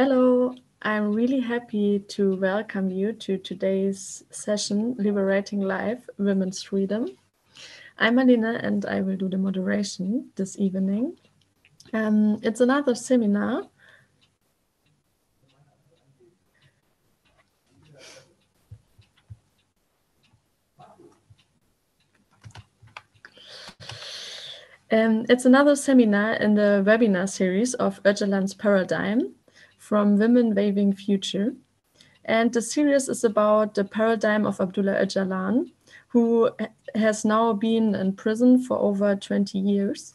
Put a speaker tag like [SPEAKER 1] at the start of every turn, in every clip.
[SPEAKER 1] Hello, I'm really happy to welcome you to today's session, Liberating Life, Women's Freedom. I'm Alina and I will do the moderation this evening. Um, it's another seminar Um, it's another seminar in the webinar series of Öcalan's Paradigm from Women Weaving Future. And the series is about the paradigm of Abdullah Öcalan, who has now been in prison for over 20 years.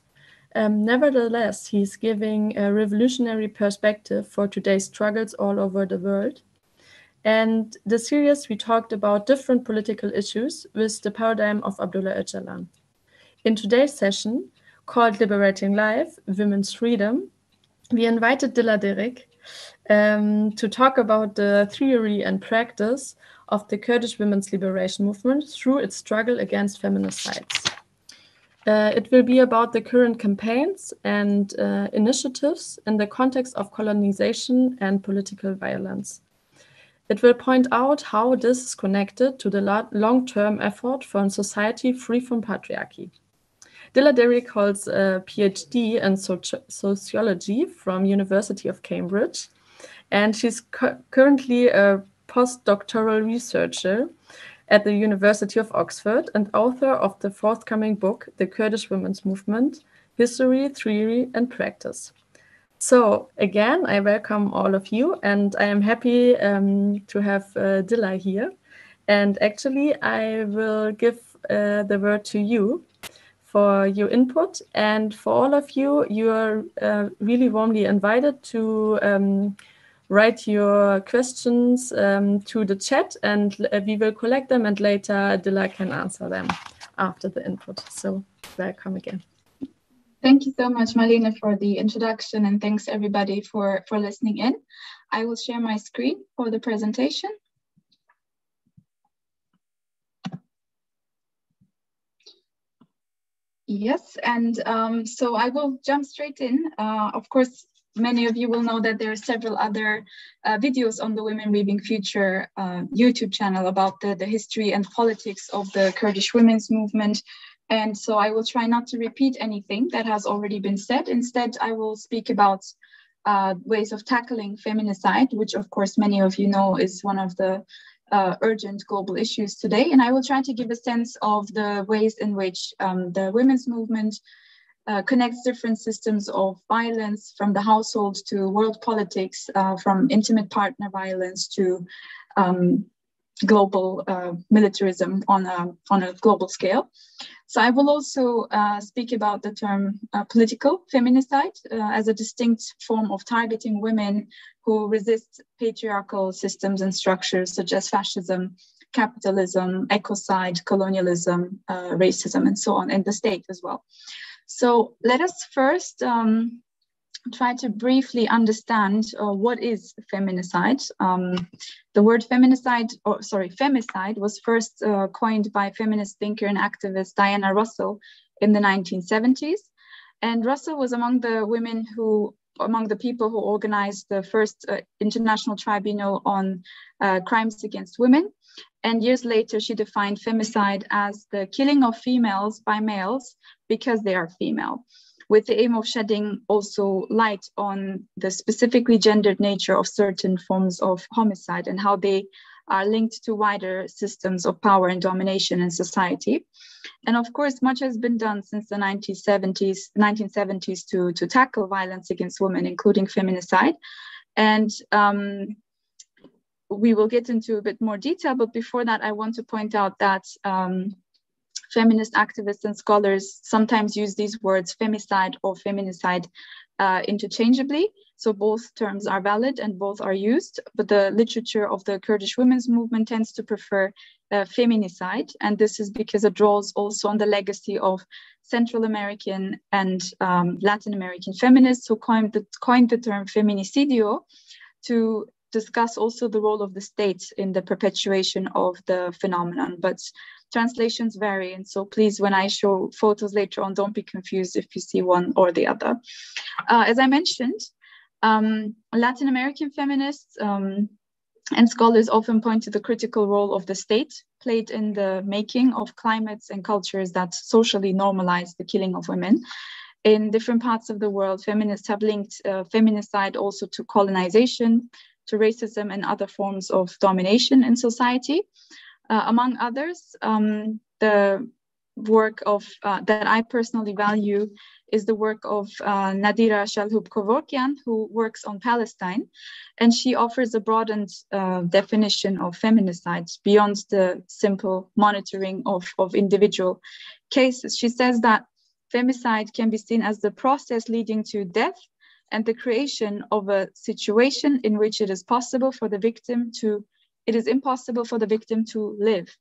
[SPEAKER 1] Um, nevertheless, he's giving a revolutionary perspective for today's struggles all over the world. And the series, we talked about different political issues with the paradigm of Abdullah Öcalan. In today's session, called Liberating Life, Women's Freedom, we invited Dilar Dirik um, to talk about the theory and practice of the Kurdish women's liberation movement through its struggle against feminicides. Uh, it will be about the current campaigns and uh, initiatives in the context of colonization and political violence. It will point out how this is connected to the long term effort for a society free from patriarchy. Dilar Dirik holds a PhD in soci sociology from University of Cambridge, and she's cu currently a postdoctoral researcher at the University of Oxford and author of the forthcoming book, The Kurdish Women's Movement, History, Theory, and Practice. So again, I welcome all of you, and I am happy um, to have uh, Dilar here. And actually, I will give uh, the word to you for your input. And for all of you, you are uh, really warmly invited to um, write your questions um, to the chat and uh, we will collect them and later Dilar can answer them after the input. So welcome again.
[SPEAKER 2] Thank you so much, Marlene, for the introduction and thanks everybody for, for listening in. I will share my screen for the presentation. Yes, and um, so I will jump straight in. Uh, of course, many of you will know that there are several other uh, videos on the Women Weaving Future uh, YouTube channel about the, the history and politics of the Kurdish women's movement. And so I will try not to repeat anything that has already been said. Instead, I will speak about uh, ways of tackling feminicide, which of course many of you know is one of the uh, urgent global issues today. And I will try to give a sense of the ways in which um, the women's movement uh, connects different systems of violence from the household to world politics, uh, from intimate partner violence to um, global uh, militarism on a, on a global scale. So I will also uh, speak about the term uh, political feminicide uh, as a distinct form of targeting women who resist patriarchal systems and structures such as fascism, capitalism, ecocide, colonialism, racism, and so on, and the state as well. So let us first um, try to briefly understand uh, what is feminicide. Um, the word feminicide, or sorry, femicide was first uh, coined by feminist thinker and activist Diana Russell in the 1970s. And Russell was among the women who, among the people who organized the first uh, international tribunal on uh, crimes against women. And years later, she defined femicide as the killing of females by males because they are female with the aim of shedding also light on the specifically gendered nature of certain forms of homicide and how they are linked to wider systems of power and domination in society. And of course, much has been done since the 1970s, 1970s to, to tackle violence against women, including feminicide. And um, we will get into a bit more detail, but before that, I want to point out that um, feminist activists and scholars sometimes use these words femicide or feminicide uh, interchangeably. So both terms are valid and both are used, but the literature of the Kurdish women's movement tends to prefer uh, feminicide. And this is because it draws also on the legacy of Central American and um, Latin American feminists who coined the, coined the term feminicidio to discuss also the role of the state in the perpetuation of the phenomenon. But translations vary. And so please, when I show photos later on, don't be confused if you see one or the other. Uh, as I mentioned, Um, Latin American feminists um, and scholars often point to the critical role of the state played in the making of climates and cultures that socially normalize the killing of women. In different parts of the world, feminists have linked uh, feminicide also to colonization, to racism and other forms of domination in society. Uh, among others, um, the work of uh, that I personally value is the work of uh, Nadera Shalhoub Kevorkian, who works on Palestine, and she offers a broadened uh, definition of feminicide beyond the simple monitoring of, of individual cases. She says that femicide can be seen as the process leading to death and the creation of a situation in which it is possible for the victim to, it is impossible for the victim to live.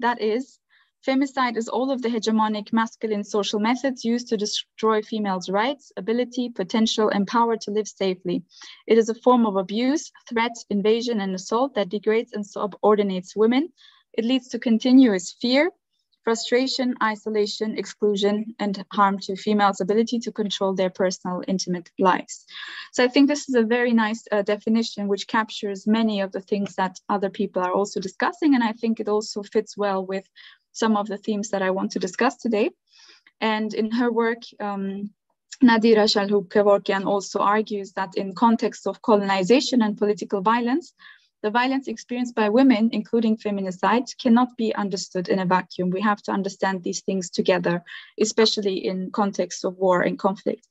[SPEAKER 2] That is, Femicide is all of the hegemonic masculine social methods used to destroy females' rights, ability, potential, and power to live safely. It is a form of abuse, threat, invasion, and assault that degrades and subordinates women. It leads to continuous fear, frustration, isolation, exclusion, and harm to females' ability to control their personal, intimate lives. So I think this is a very nice uh, definition which captures many of the things that other people are also discussing. And I think it also fits well with some of the themes that I want to discuss today. And in her work, um, Nadera Shalhoub Kevorkian also argues that in context of colonization and political violence, the violence experienced by women, including feminicide, cannot be understood in a vacuum. We have to understand these things together, especially in context of war and conflict.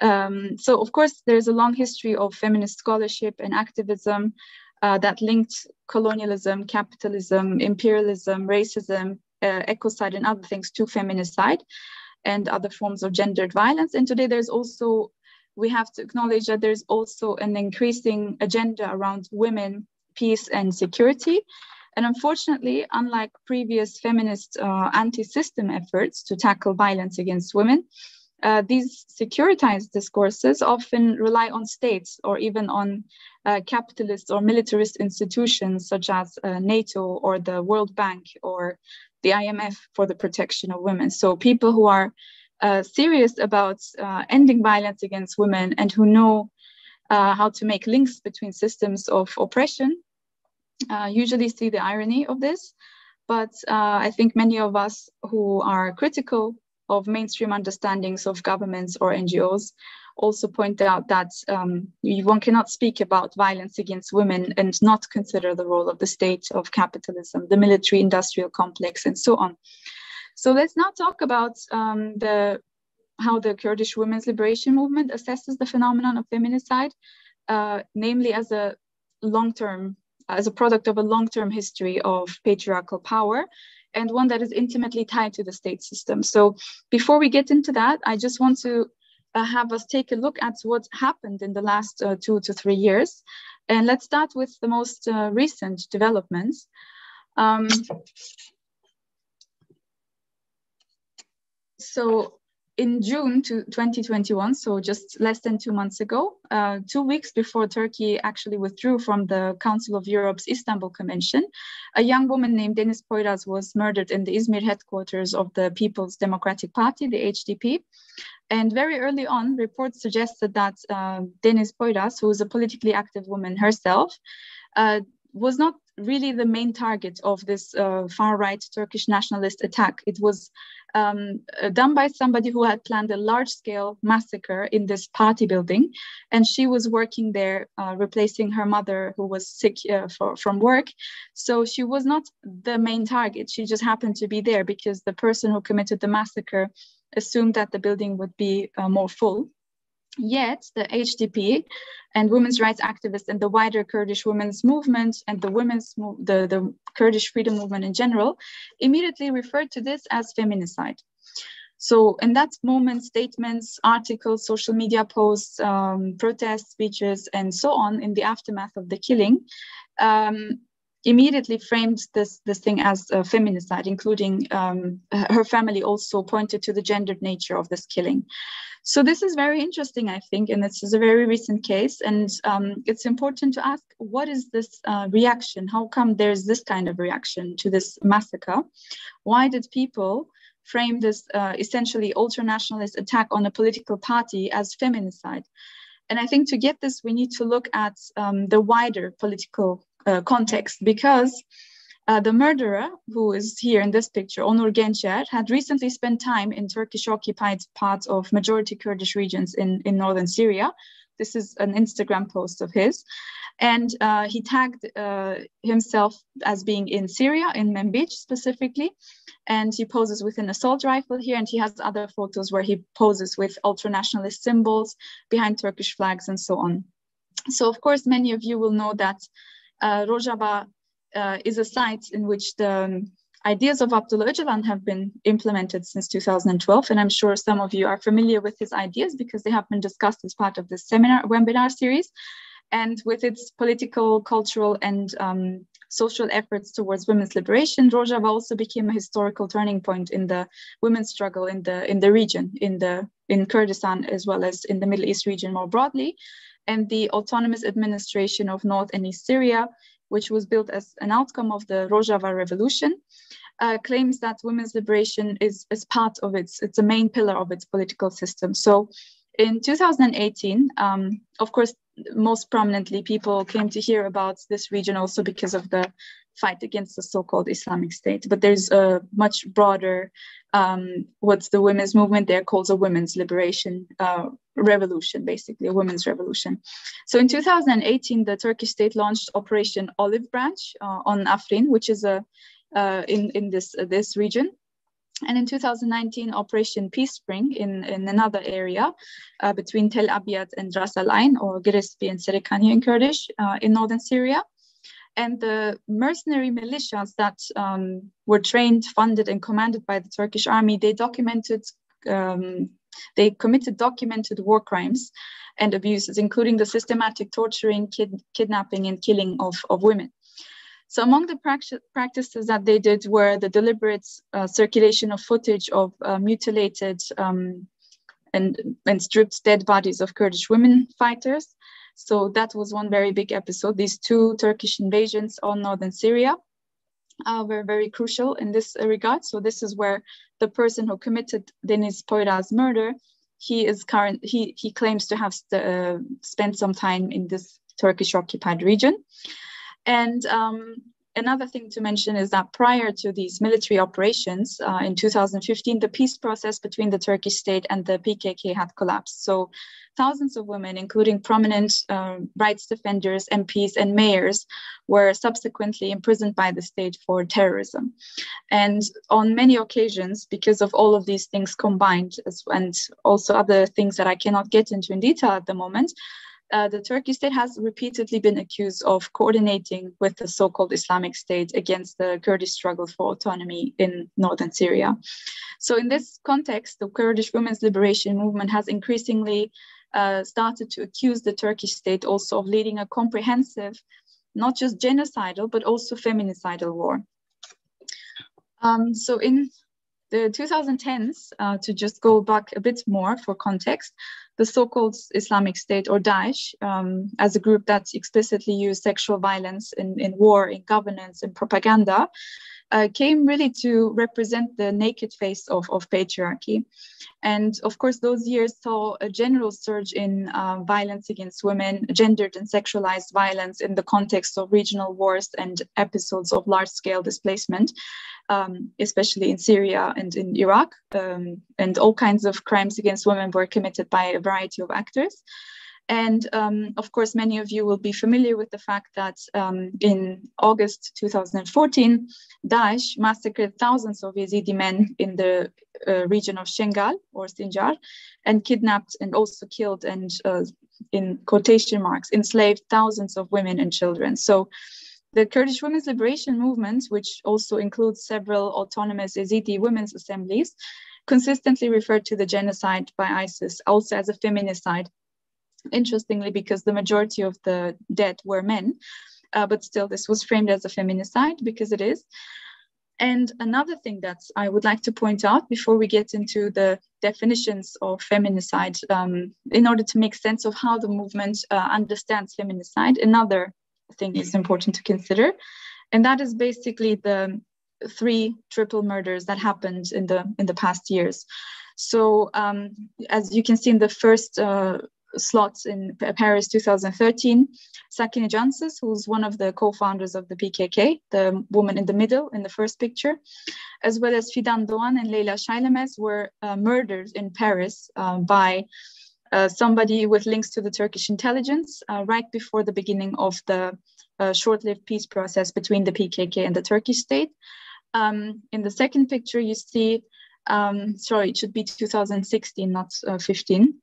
[SPEAKER 2] Um, so, of course, there's a long history of feminist scholarship and activism uh, that linked colonialism, capitalism, imperialism, racism, uh, ecocide, and other things to feminicide and other forms of gendered violence. And today there's also, we have to acknowledge that there's also an increasing agenda around women, peace, and security. And unfortunately, unlike previous feminist uh, anti system efforts to tackle violence against women, uh, these securitized discourses often rely on states or even on uh, capitalist or militarist institutions such as uh, NATO or the World Bank or the IMF for the protection of women. So people who are uh, serious about uh, ending violence against women and who know how to make links between systems of oppression usually see the irony of this. But I think many of us who are critical of mainstream understandings of governments or NGOs also point out that um, one cannot speak about violence against women and not consider the role of the state, of capitalism, the military industrial complex, and so on. So let's now talk about um, the how the Kurdish women's liberation movement assesses the phenomenon of feminicide, uh, namely as a long-term, as a product of a long-term history of patriarchal power and one that is intimately tied to the state system. So before we get into that, I just want to have us take a look at what happened in the last uh, two to three years. And let's start with the most uh, recent developments. Um, so in June to 2021, so just less than two months ago, uh, two weeks before Turkey actually withdrew from the Council of Europe's Istanbul Convention, a young woman named Deniz Poyraz was murdered in the Izmir headquarters of the People's Democratic Party, the HDP. And very early on, reports suggested that uh, Deniz Poyraz, who is a politically active woman herself, uh, was not really the main target of this uh, far right Turkish nationalist attack. It was um, done by somebody who had planned a large scale massacre in this party building. And she was working there, uh, replacing her mother who was sick uh, for, from work. So she was not the main target. She just happened to be there because the person who committed the massacre assumed that the building would be uh, more full. Yet the HDP and women's rights activists and the wider Kurdish women's movement and the women's the, the Kurdish freedom movement in general immediately referred to this as feminicide. So in that moment, statements, articles, social media posts, um, protest speeches, and so on in the aftermath of the killing um, immediately framed this, this thing as a feminicide, including um, her family also pointed to the gendered nature of this killing. So this is very interesting, I think, and this is a very recent case. And um, it's important to ask, what is this uh, reaction? How come there's this kind of reaction to this massacre? Why did people frame this uh, essentially ultra-nationalist attack on a political party as feminicide? And I think to get this, we need to look at um, the wider political uh, context because uh, the murderer, who is here in this picture, Onur Gencer, had recently spent time in Turkish occupied parts of majority Kurdish regions in, in northern Syria. This is an Instagram post of his. And uh, he tagged uh, himself as being in Syria, in Manbij specifically. And he poses with an assault rifle here. And he has other photos where he poses with ultra nationalist symbols behind Turkish flags and so on. So, of course, many of you will know that Rojava uh, is a site in which the um, ideas of Abdullah Öcalan have been implemented since 2012. And I'm sure some of you are familiar with his ideas because they have been discussed as part of this seminar webinar series. And with its political, cultural, and um, social efforts towards women's liberation, Rojava also became a historical turning point in the women's struggle in the in the region, in the in Kurdistan as well as in the Middle East region more broadly. And the autonomous administration of North and East Syria, which was built as an outcome of the Rojava revolution, uh, claims that women's liberation is, is part of its, it's a main pillar of its political system. So in 2018, um, of course, most prominently, people came to hear about this region also because of the fight against the so-called Islamic State. But there's a much broader, um, what's the women's movement there calls a women's liberation uh, revolution, basically a women's revolution. So in 2018, the Turkish state launched Operation Olive Branch uh, on Afrin, which is a uh, in in this uh, this region. And in 2019, Operation Peace Spring in, in another area uh, between Tel Abyad and Ras Al Ain, or Girespi and Serikani in Kurdish, uh, in northern Syria. And the mercenary militias that um, were trained, funded, and commanded by the Turkish army, they documented, um, they committed documented war crimes and abuses, including the systematic torturing, kid, kidnapping, and killing of, of women. So among the practices that they did were the deliberate uh, circulation of footage of uh, mutilated um, and, and stripped dead bodies of Kurdish women fighters. So that was one very big episode. These two Turkish invasions on northern Syria uh, were very crucial in this regard. So this is where the person who committed Deniz Poyraz's murder, he is current. He he claims to have st- uh, spent some time in this Turkish occupied region. And um, another thing to mention is that prior to these military operations uh, in 2015, the peace process between the Turkish state and the PKK had collapsed. So thousands of women, including prominent uh, rights defenders, MPs, and mayors, were subsequently imprisoned by the state for terrorism. And on many occasions, because of all of these things combined, and also other things that I cannot get into in detail at the moment, uh, the Turkish state has repeatedly been accused of coordinating with the so called Islamic State against the Kurdish struggle for autonomy in northern Syria. So, in this context, the Kurdish women's liberation movement has increasingly uh, started to accuse the Turkish state also of leading a comprehensive, not just genocidal, but also feminicidal war. Um, so, in the 2010s, uh, to just go back a bit more for context, the so-called Islamic State or Daesh um, as a group that explicitly used sexual violence in, in war, in governance, in propaganda, uh, came really to represent the naked face of, of patriarchy. And of course, those years saw a general surge in uh, violence against women, gendered and sexualized violence in the context of regional wars and episodes of large scale displacement, um, especially in Syria and in Iraq. Um, and all kinds of crimes against women were committed by a variety of actors. And um, of course, many of you will be familiar with the fact that um, in August 2014, Daesh massacred thousands of Yazidi men in the uh, region of Shengal or Sinjar and kidnapped and also killed and, uh, in quotation marks, enslaved thousands of women and children. So the Kurdish Women's Liberation Movement, which also includes several autonomous Yazidi women's assemblies, consistently referred to the genocide by ISIS also as a feminicide interestingly, because the majority of the dead were men. Uh, but still, this was framed as a feminicide because it is. And another thing that I would like to point out before we get into the definitions of feminicide, um, in order to make sense of how the movement uh, understands feminicide, another thing is important to consider. And that is basically the three triple murders that happened in the in the past years. So um, as you can see in the first uh, slots in Paris 2013, Sakine Cansız, who's one of the co-founders of the PKK, the woman in the middle in the first picture, as well as Fidan Doğan and Leyla Şaylemez were uh, murdered in Paris uh, by uh, somebody with links to the Turkish intelligence uh, right before the beginning of the uh, short-lived peace process between the PKK and the Turkish state. Um, in the second picture, you see, um, sorry, it should be 2016, not uh, 15.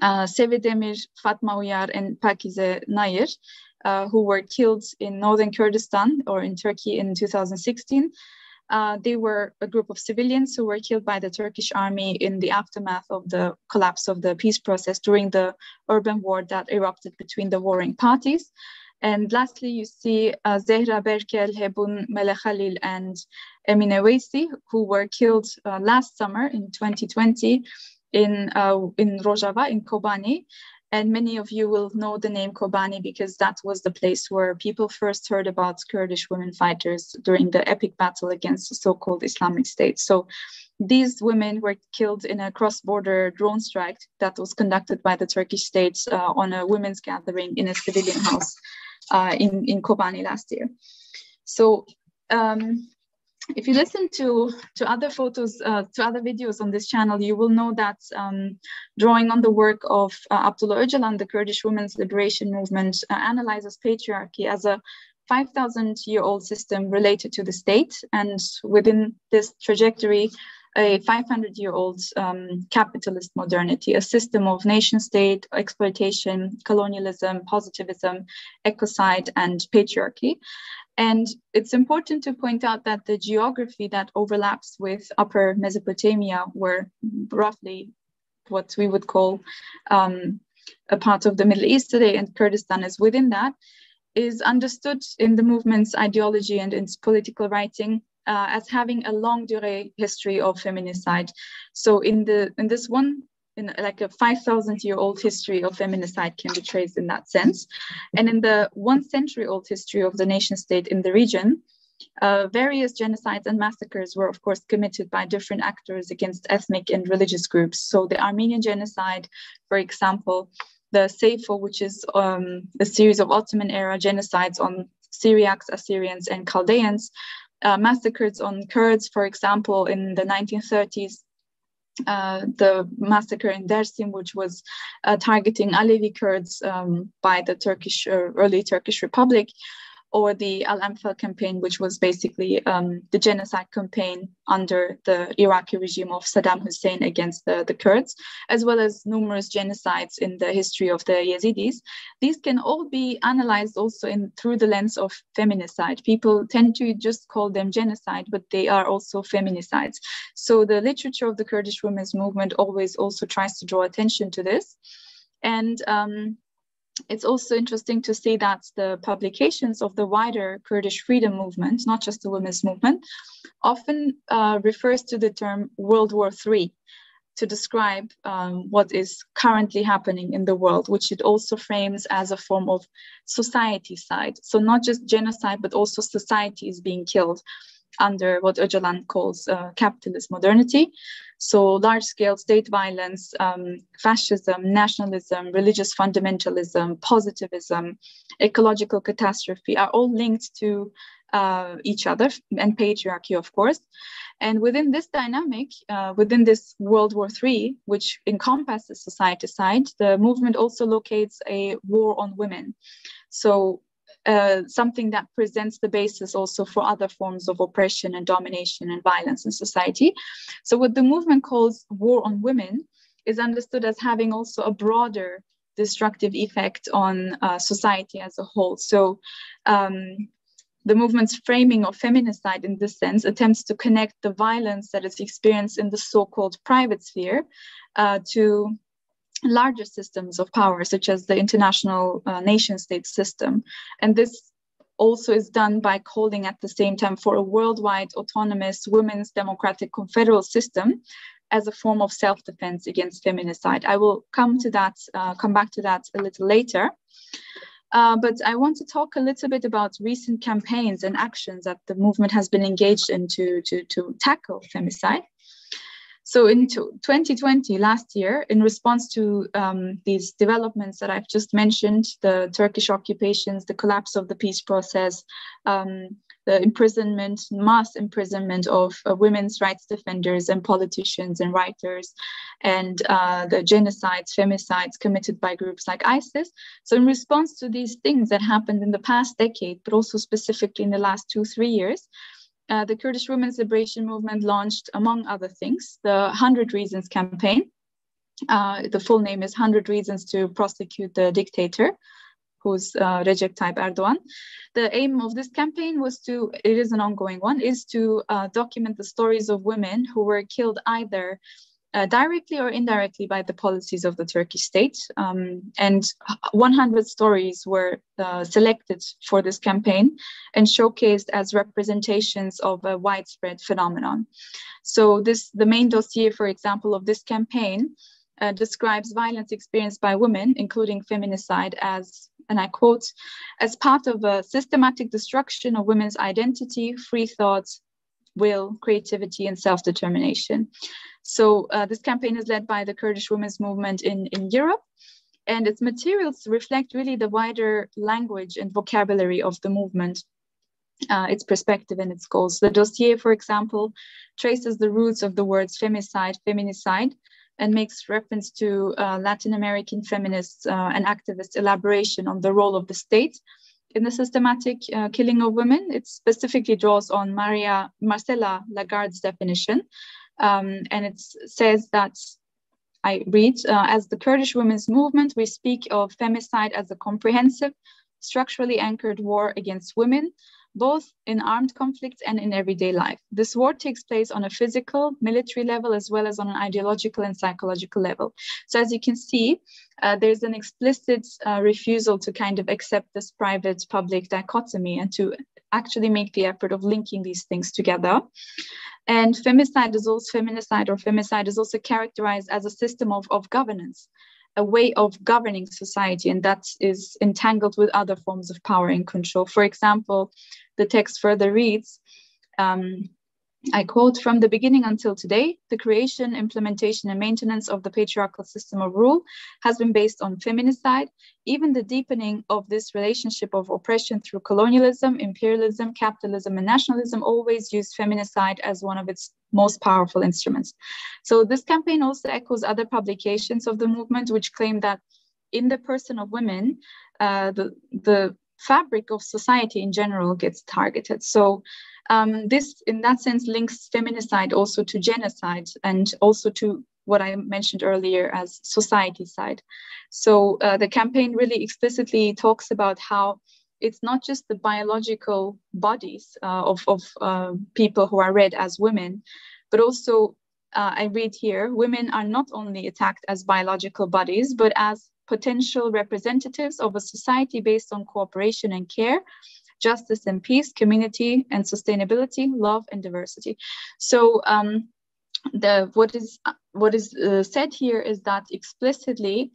[SPEAKER 2] Uh, Demir, Fatma Uyar, and Pakize Nayir, uh, who were killed in northern Kurdistan or in Turkey in 2016. Uh, they were a group of civilians who were killed by the Turkish army in the aftermath of the collapse of the peace process during the urban war that erupted between the warring parties. And lastly, you see uh, Zehra Berkel, Hebun Melekhalil, and Emine Weisi, who were killed uh, last summer in 2020 in, uh, in Rojava, in Kobani. And many of you will know the name Kobani because that was the place where people first heard about Kurdish women fighters during the epic battle against the so-called Islamic State. So these women were killed in a cross-border drone strike that was conducted by the Turkish state uh, on a women's gathering in a civilian house uh, in, in Kobani last year. So um, if you listen to, to other photos, uh, to other videos on this channel, you will know that um, drawing on the work of uh, Abdullah Öcalan, the Kurdish Women's Liberation Movement, uh, analyzes patriarchy as a 5,000 year old system related to the state. And within this trajectory, a 500 year old um, capitalist modernity, a system of nation state, exploitation, colonialism, positivism, ecocide, and patriarchy. And it's important to point out that the geography that overlaps with Upper Mesopotamia, where roughly what we would call um, a part of the Middle East today, and Kurdistan is within that, is understood in the movement's ideology and its political writing uh, as having a longue durée history of feminicide. So in the in this one in like a 5,000 year old history of feminicide can be traced in that sense. And in the one century old history of the nation state in the region, uh, various genocides and massacres were, of course, committed by different actors against ethnic and religious groups. So the Armenian genocide, for example, the Sayfo, which is um, a series of Ottoman era genocides on Syriacs, Assyrians, and Chaldeans, uh, massacres on Kurds, for example, in the 1930s, uh, the massacre in Dersim, which was uh, targeting Alevi Kurds um, by the Turkish uh, early Turkish Republic, or the Al Anfal campaign, which was basically um, the genocide campaign under the Iraqi regime of Saddam Hussein against the, the Kurds, as well as numerous genocides in the history of the Yazidis. These can all be analyzed also in through the lens of feminicide. People tend to just call them genocide, but they are also feminicides. So the literature of the Kurdish women's movement always also tries to draw attention to this. And um, it's also interesting to see that the publications of the wider Kurdish freedom movement, not just the women's movement, often uh, refers to the term World War III to describe um, what is currently happening in the world, which it also frames as a form of society side. So not just genocide, but also society is being killed under what Öcalan calls uh, capitalist modernity. So large-scale state violence, um, fascism, nationalism, religious fundamentalism, positivism, ecological catastrophe are all linked to uh, each other and patriarchy, of course. And within this dynamic, uh, within this World War III, which encompasses society side, the movement also locates a war on women. So uh, something that presents the basis also for other forms of oppression and domination and violence in society. So, what the movement calls war on women is understood as having also a broader destructive effect on uh, society as a whole. So, um, the movement's framing of feminicide in this sense attempts to connect the violence that is experienced in the so called private sphere uh, to larger systems of power, such as the international uh, nation state system. And this also is done by calling at the same time for a worldwide autonomous women's democratic confederal system as a form of self-defense against feminicide. I will come to that, uh, come back to that a little later. Uh, but I want to talk a little bit about recent campaigns and actions that the movement has been engaged in to, to, to tackle femicide. So in 2020, last year, in response to um, these developments that I've just mentioned, the Turkish occupations, the collapse of the peace process, um, the imprisonment, mass imprisonment of uh, women's rights defenders and politicians and writers, and uh, the genocides, femicides committed by groups like ISIS. So, in response to these things that happened in the past decade, but also specifically in the last two, three years, uh, the Kurdish Women's Liberation Movement launched, among other things, the 100 Reasons campaign. Uh, the full name is 100 Reasons to Prosecute the Dictator, who's uh, Recep Tayyip Erdogan. The aim of this campaign was to, it is an ongoing one, is to uh, document the stories of women who were killed either uh, directly or indirectly by the policies of the Turkish state. Um, and 100 stories were uh, selected for this campaign and showcased as representations of a widespread phenomenon. So this, the main dossier, for example, of this campaign uh, describes violence experienced by women, including feminicide, as, and I quote, as part of a systematic destruction of women's identity, free thoughts, will, creativity, and self determination. So, uh, this campaign is led by the Kurdish women's movement in, in Europe. And its materials reflect really the wider language and vocabulary of the movement, uh, its perspective and its goals. The dossier, for example, traces the roots of the words femicide, feminicide, and makes reference to uh, Latin American feminists uh, and activists' elaboration on the role of the state in the systematic uh, killing of women. It specifically draws on Maria Marcela Lagarde's definition, um, and it says that I read uh, as the Kurdish women's movement, we speak of femicide as a comprehensive, structurally anchored war against women both in armed conflicts and in everyday life. This war takes place on a physical, military level, as well as on an ideological and psychological level. So, as you can see, uh, there's an explicit uh, refusal to kind of accept this private public dichotomy and to actually make the effort of linking these things together. And femicide is also feminicide or femicide is also characterized as a system of, of governance a way of governing society, and that is entangled with other forms of power and control. For example, the text further reads, um, I quote, from the beginning until today, the creation, implementation, and maintenance of the patriarchal system of rule has been based on feminicide. Even the deepening of this relationship of oppression through colonialism, imperialism, capitalism, and nationalism always used feminicide as one of its most powerful instruments. So this campaign also echoes other publications of the movement, which claim that in the person of women, uh, the, the fabric of society in general gets targeted. So um, this, in that sense, links feminicide also to genocide and also to what I mentioned earlier as society side. So uh, the campaign really explicitly talks about how it's not just the biological bodies uh, of, of uh, people who are read as women, but also uh, I read here women are not only attacked as biological bodies, but as potential representatives of a society based on cooperation and care, justice and peace, community and sustainability, love and diversity. So um, the what is what is uh, said here is that explicitly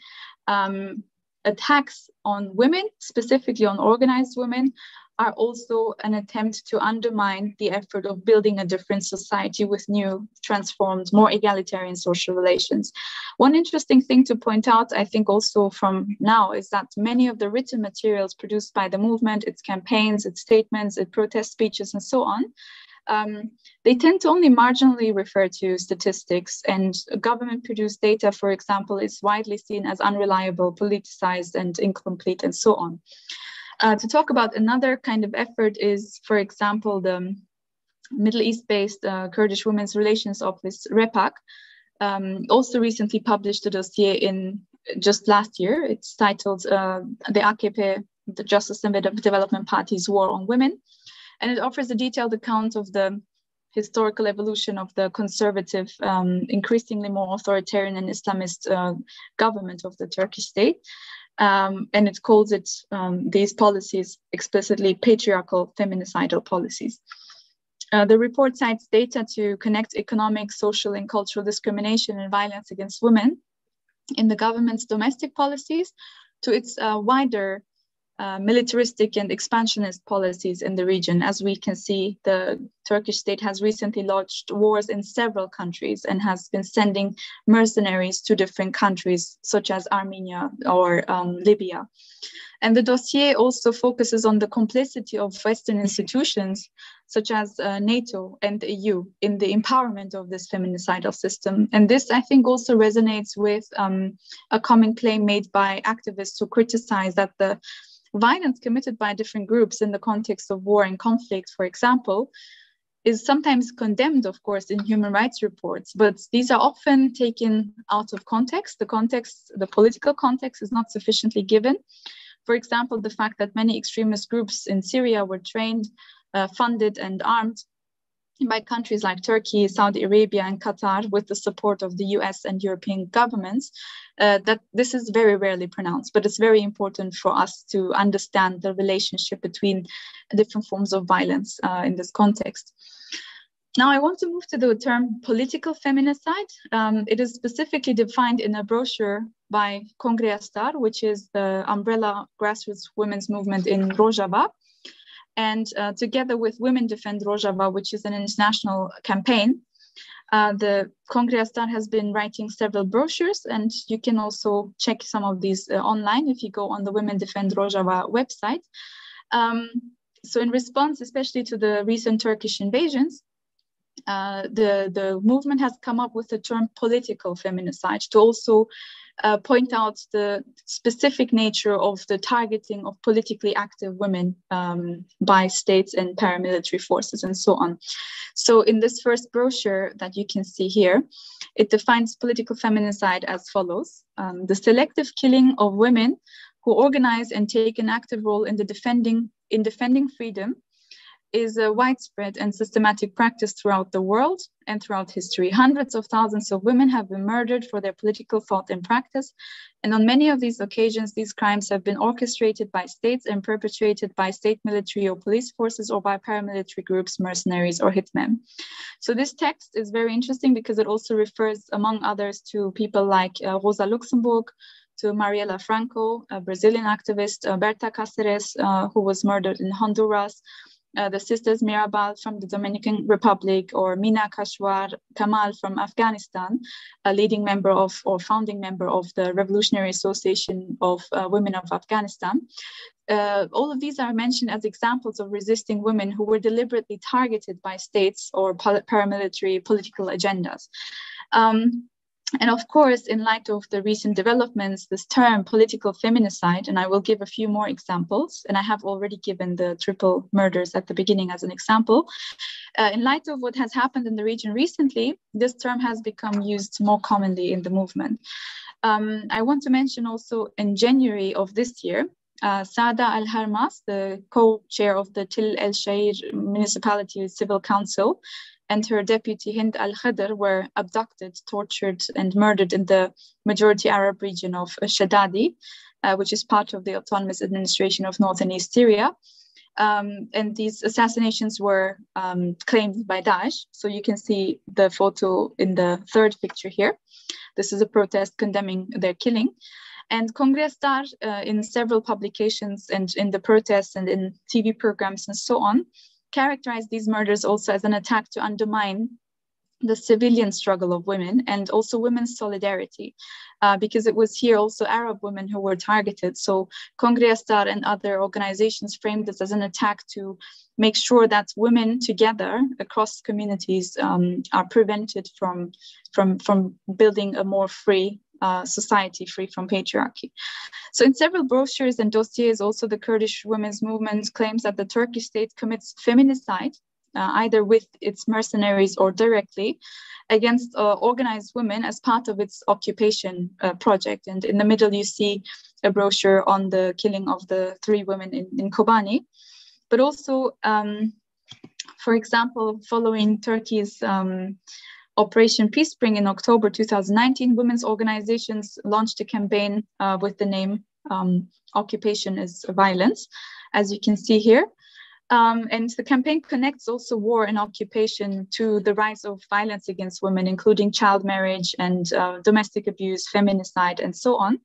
[SPEAKER 2] um, attacks on women, specifically on organized women, are also an attempt to undermine the effort of building a different society with new, transformed, more egalitarian social relations. One interesting thing to point out, I think, also from now, is that many of the written materials produced by the movement, its campaigns, its statements, its protest speeches, and so on, um, they tend to only marginally refer to statistics, and government produced data, for example, is widely seen as unreliable, politicized, and incomplete, and so on. Uh, to talk about another kind of effort is, for example, the Middle East-based uh, Kurdish Women's Relations Office, REPAK, um, also recently published a dossier in just last year. It's titled uh, The AKP, the Justice and Development Party's War on Women. And it offers a detailed account of the historical evolution of the conservative, um, increasingly more authoritarian and Islamist uh, government of the Turkish state um, and it calls it um, these policies explicitly patriarchal feminicidal policies. Uh, the report cites data to connect economic, social, and cultural discrimination and violence against women in the government's domestic policies to its uh, wider uh, militaristic and expansionist policies in the region. As we can see, the Turkish state has recently launched wars in several countries and has been sending mercenaries to different countries, such as Armenia or um, Libya. And the dossier also focuses on the complicity of Western institutions, such as uh, NATO and the EU, in the empowerment of this feminicidal system. And this, I think, also resonates with um, a common claim made by activists who criticize that the violence committed by different groups in the context of war and conflict, for example, is sometimes condemned, of course, in human rights reports, but these are often taken out of context. The context, the political context is not sufficiently given. For example, the fact that many extremist groups in Syria were trained, uh, funded, and armed by countries like Turkey, Saudi Arabia, and Qatar with the support of the US and European governments, uh, that this is very rarely pronounced, but it's very important for us to understand the relationship between different forms of violence uh, in this context. Now I want to move to the term political feminicide. Um, it is specifically defined in a brochure by Kongre Star, which is the umbrella grassroots women's movement in Rojava. And uh, together with Women Defend Rojava, which is an international campaign, uh, the Kongre Star has been writing several brochures, and you can also check some of these uh, online if you go on the Women Defend Rojava website. Um, so in response, especially to the recent Turkish invasions, uh, the, the movement has come up with the term political feminicide to also uh, point out the specific nature of the targeting of politically active women um, by states and paramilitary forces and so on. So in this first brochure that you can see here, it defines political feminicide as follows. Um, the selective killing of women who organize and take an active role in the defending in defending freedom is a widespread and systematic practice throughout the world and throughout history. Hundreds of thousands of women have been murdered for their political thought and practice. And on many of these occasions, these crimes have been orchestrated by states and perpetrated by state military or police forces or by paramilitary groups, mercenaries, or hitmen. So this text is very interesting because it also refers, among others, to people like uh, Rosa Luxemburg, to Marielle Franco, a Brazilian activist, uh, Berta Cáceres, uh, who was murdered in Honduras, uh, the sisters Mirabal from the Dominican Republic or Meena Keshwar Kamal from Afghanistan, a leading member of or founding member of the Revolutionary Association of uh, Women of Afghanistan. Uh, all of these are mentioned as examples of resisting women who were deliberately targeted by states or paramilitary political agendas. Um, and of course, in light of the recent developments, this term political feminicide, and I will give a few more examples, and I have already given the triple murders at the beginning as an example. Uh, in light of what has happened in the region recently, this term has become used more commonly in the movement. Um, I want to mention also in January of this year, uh, Sada Al Harmas, the co chair of the Til El Shair Municipality Civil Council, and her deputy Hind al Khadr were abducted, tortured, and murdered in the majority Arab region of Shadadi, uh, which is part of the autonomous administration of North and East Syria. Um, and these assassinations were um, claimed by Daesh. So you can see the photo in the third picture here. This is a protest condemning their killing. And Kongre Star, uh, in several publications and in the protests and in TV programs and so on, characterize these murders also as an attack to undermine the civilian struggle of women and also women's solidarity, uh, because it was here also Arab women who were targeted. So Kongre Star and other organizations framed this as an attack to make sure that women together across communities um, are prevented from, from, from building a more free uh, society free from patriarchy. So, in several brochures and dossiers, also the Kurdish women's movement claims that the Turkish state commits feminicide, uh, either with its mercenaries or directly, against uh, organized women as part of its occupation uh, project. And in the middle, you see a brochure on the killing of the three women in, in Kobani. But also, um, for example, following Turkey's um, Operation Peace Spring in October 2019, women's organizations launched a campaign uh, with the name um, Occupation is Violence, as you can see here. Um, and the campaign connects also war and occupation to the rise of violence against women, including child marriage and uh, domestic abuse, feminicide, and so on.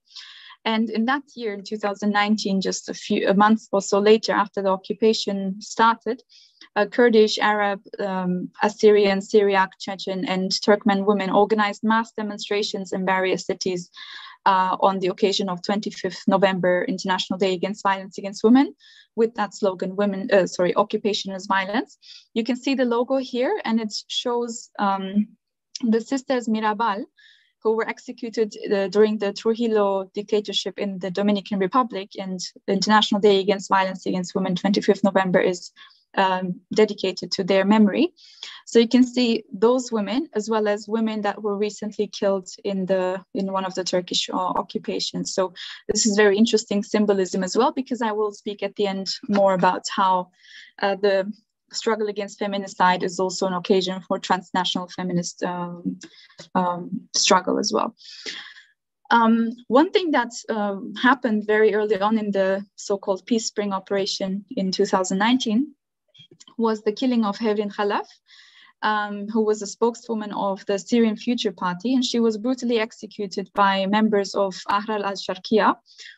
[SPEAKER 2] And in that year, in 2019, just a few a month or so later after the occupation started, uh, Kurdish, Arab, um, Assyrian, Syriac, Chechen, and Turkmen women organized mass demonstrations in various cities uh, on the occasion of 25th November International Day Against Violence Against Women with that slogan, women, uh, sorry, occupation is violence. You can see the logo here and it shows um, the sisters Mirabal, who were executed uh, during the Trujillo dictatorship in the Dominican Republic and the International Day Against Violence Against Women, 25th November is um, dedicated to their memory. So you can see those women, as well as women that were recently killed in the in one of the Turkish uh, occupations. So this is very interesting symbolism as well, because I will speak at the end more about how uh, the struggle against feminicide is also an occasion for transnational feminist um, um, struggle as well. Um, one thing that um, happened very early on in the so-called Peace Spring operation in 2019 was the killing of Hevrin Khalaf, um, who was a spokeswoman of the Syrian Future Party, and she was brutally executed by members of Ahrar al-Sharqiya,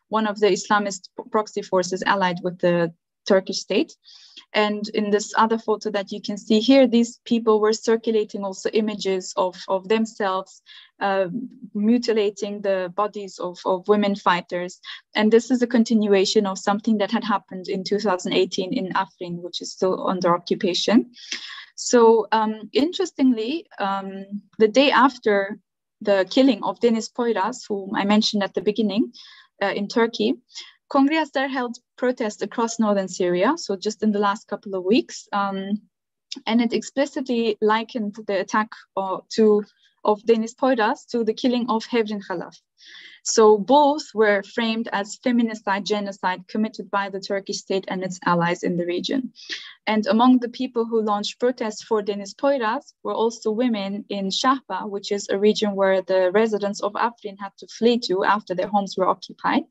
[SPEAKER 2] one of the Islamist proxy forces allied with the Turkish state. And in this other photo that you can see here, these people were circulating also images of, of themselves uh, mutilating the bodies of, of women fighters. And this is a continuation of something that had happened in 2018 in Afrin, which is still under occupation. So um, interestingly, um, the day after the killing of Deniz Poyraz, whom I mentioned at the beginning uh, in Turkey, Kongreya Star held protests across northern Syria, so just in the last couple of weeks. Um, and it explicitly likened the attack uh, to of Deniz Poyraz to the killing of Hevrin Khalaf. So both were framed as feminicide genocide committed by the Turkish state and its allies in the region. And among the people who launched protests for Deniz Poyraz were also women in Shahba, which is a region where the residents of Afrin had to flee to after their homes were occupied.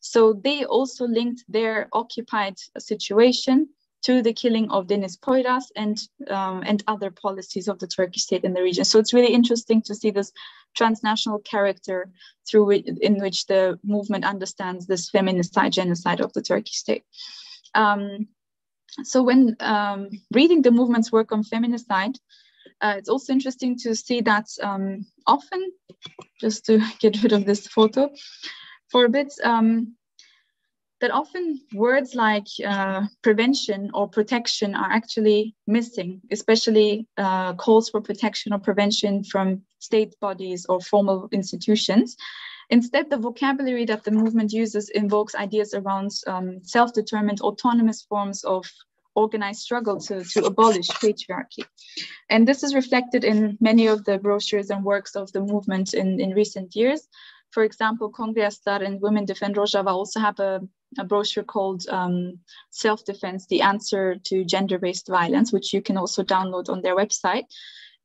[SPEAKER 2] So they also linked their occupied situation to the killing of Deniz Poyraz and um, and other policies of the Turkish state in the region. So it's really interesting to see this transnational character through which, in which the movement understands this feminicide genocide of the Turkish state. Um, so when um, reading the movement's work on feminicide, uh, it's also interesting to see that um, often, just to get rid of this photo, for a bit, um, that often words like uh, prevention or protection are actually missing, especially uh, calls for protection or prevention from state bodies or formal institutions. Instead, the vocabulary that the movement uses invokes ideas around um, self-determined autonomous forms of organized struggle to, to abolish patriarchy. And this is reflected in many of the brochures and works of the movement in, in recent years. For example, Kongreya Star and Women Defend Rojava also have a a brochure called um, Self Defense The Answer to Gender Based Violence, which you can also download on their website.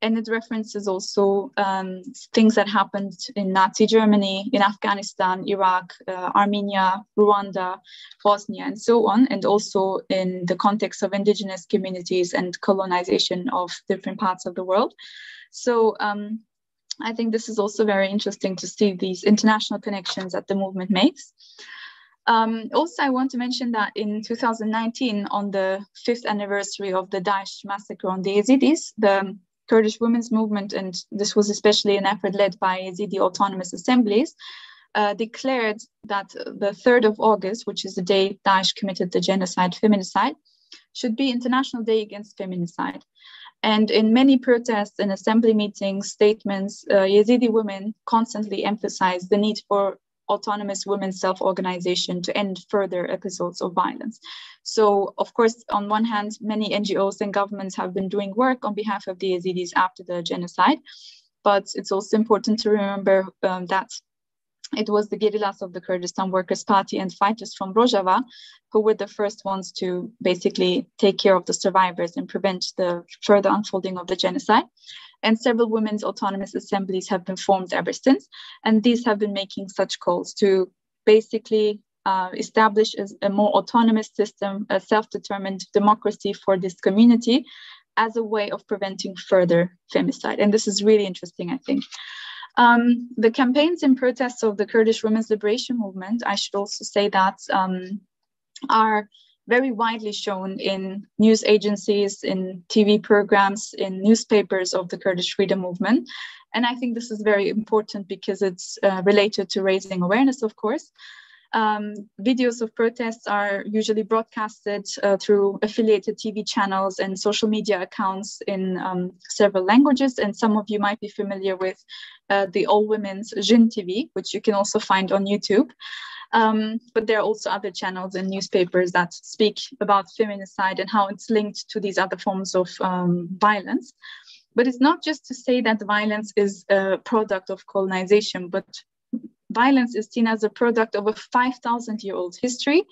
[SPEAKER 2] And it references also um, things that happened in Nazi Germany, in Afghanistan, Iraq, uh, Armenia, Rwanda, Bosnia, and so on, and also in the context of indigenous communities and colonization of different parts of the world. So um, I think this is also very interesting to see these international connections that the movement makes. Um, also, I want to mention that in 2019, on the fifth anniversary of the Daesh massacre on the Yazidis, the Kurdish women's movement, and this was especially an effort led by Yazidi autonomous assemblies, uh, declared that the 3rd of August, which is the day Daesh committed the genocide, feminicide, should be International Day Against Feminicide. And in many protests and assembly meetings, statements, uh, Yazidi women constantly emphasized the need for autonomous women's self-organization to end further episodes of violence. So, of course, on one hand, many NGOs and governments have been doing work on behalf of the Yazidis after the genocide, but it's also important to remember um, that it was the guerrillas of the Kurdistan Workers' Party and fighters from Rojava who were the first ones to basically take care of the survivors and prevent the further unfolding of the genocide and several women's autonomous assemblies have been formed ever since. And these have been making such calls to basically uh, establish a, a more autonomous system, a self-determined democracy for this community as a way of preventing further femicide. And this is really interesting, I think. Um, the campaigns and protests of the Kurdish Women's Liberation Movement, I should also say that, um, are very widely shown in news agencies, in TV programs, in newspapers of the Kurdish freedom movement. And I think this is very important because it's uh, related to raising awareness, of course. Um, videos of protests are usually broadcasted uh, through affiliated TV channels and social media accounts in um, several languages. And some of you might be familiar with uh, the All Women's Jin TV, which you can also find on YouTube. Um, but there are also other channels and newspapers that speak about feminicide and how it's linked to these other forms of um, violence. But it's not just to say that violence is a product of colonization, but violence is seen as a product of a 5,000 year old history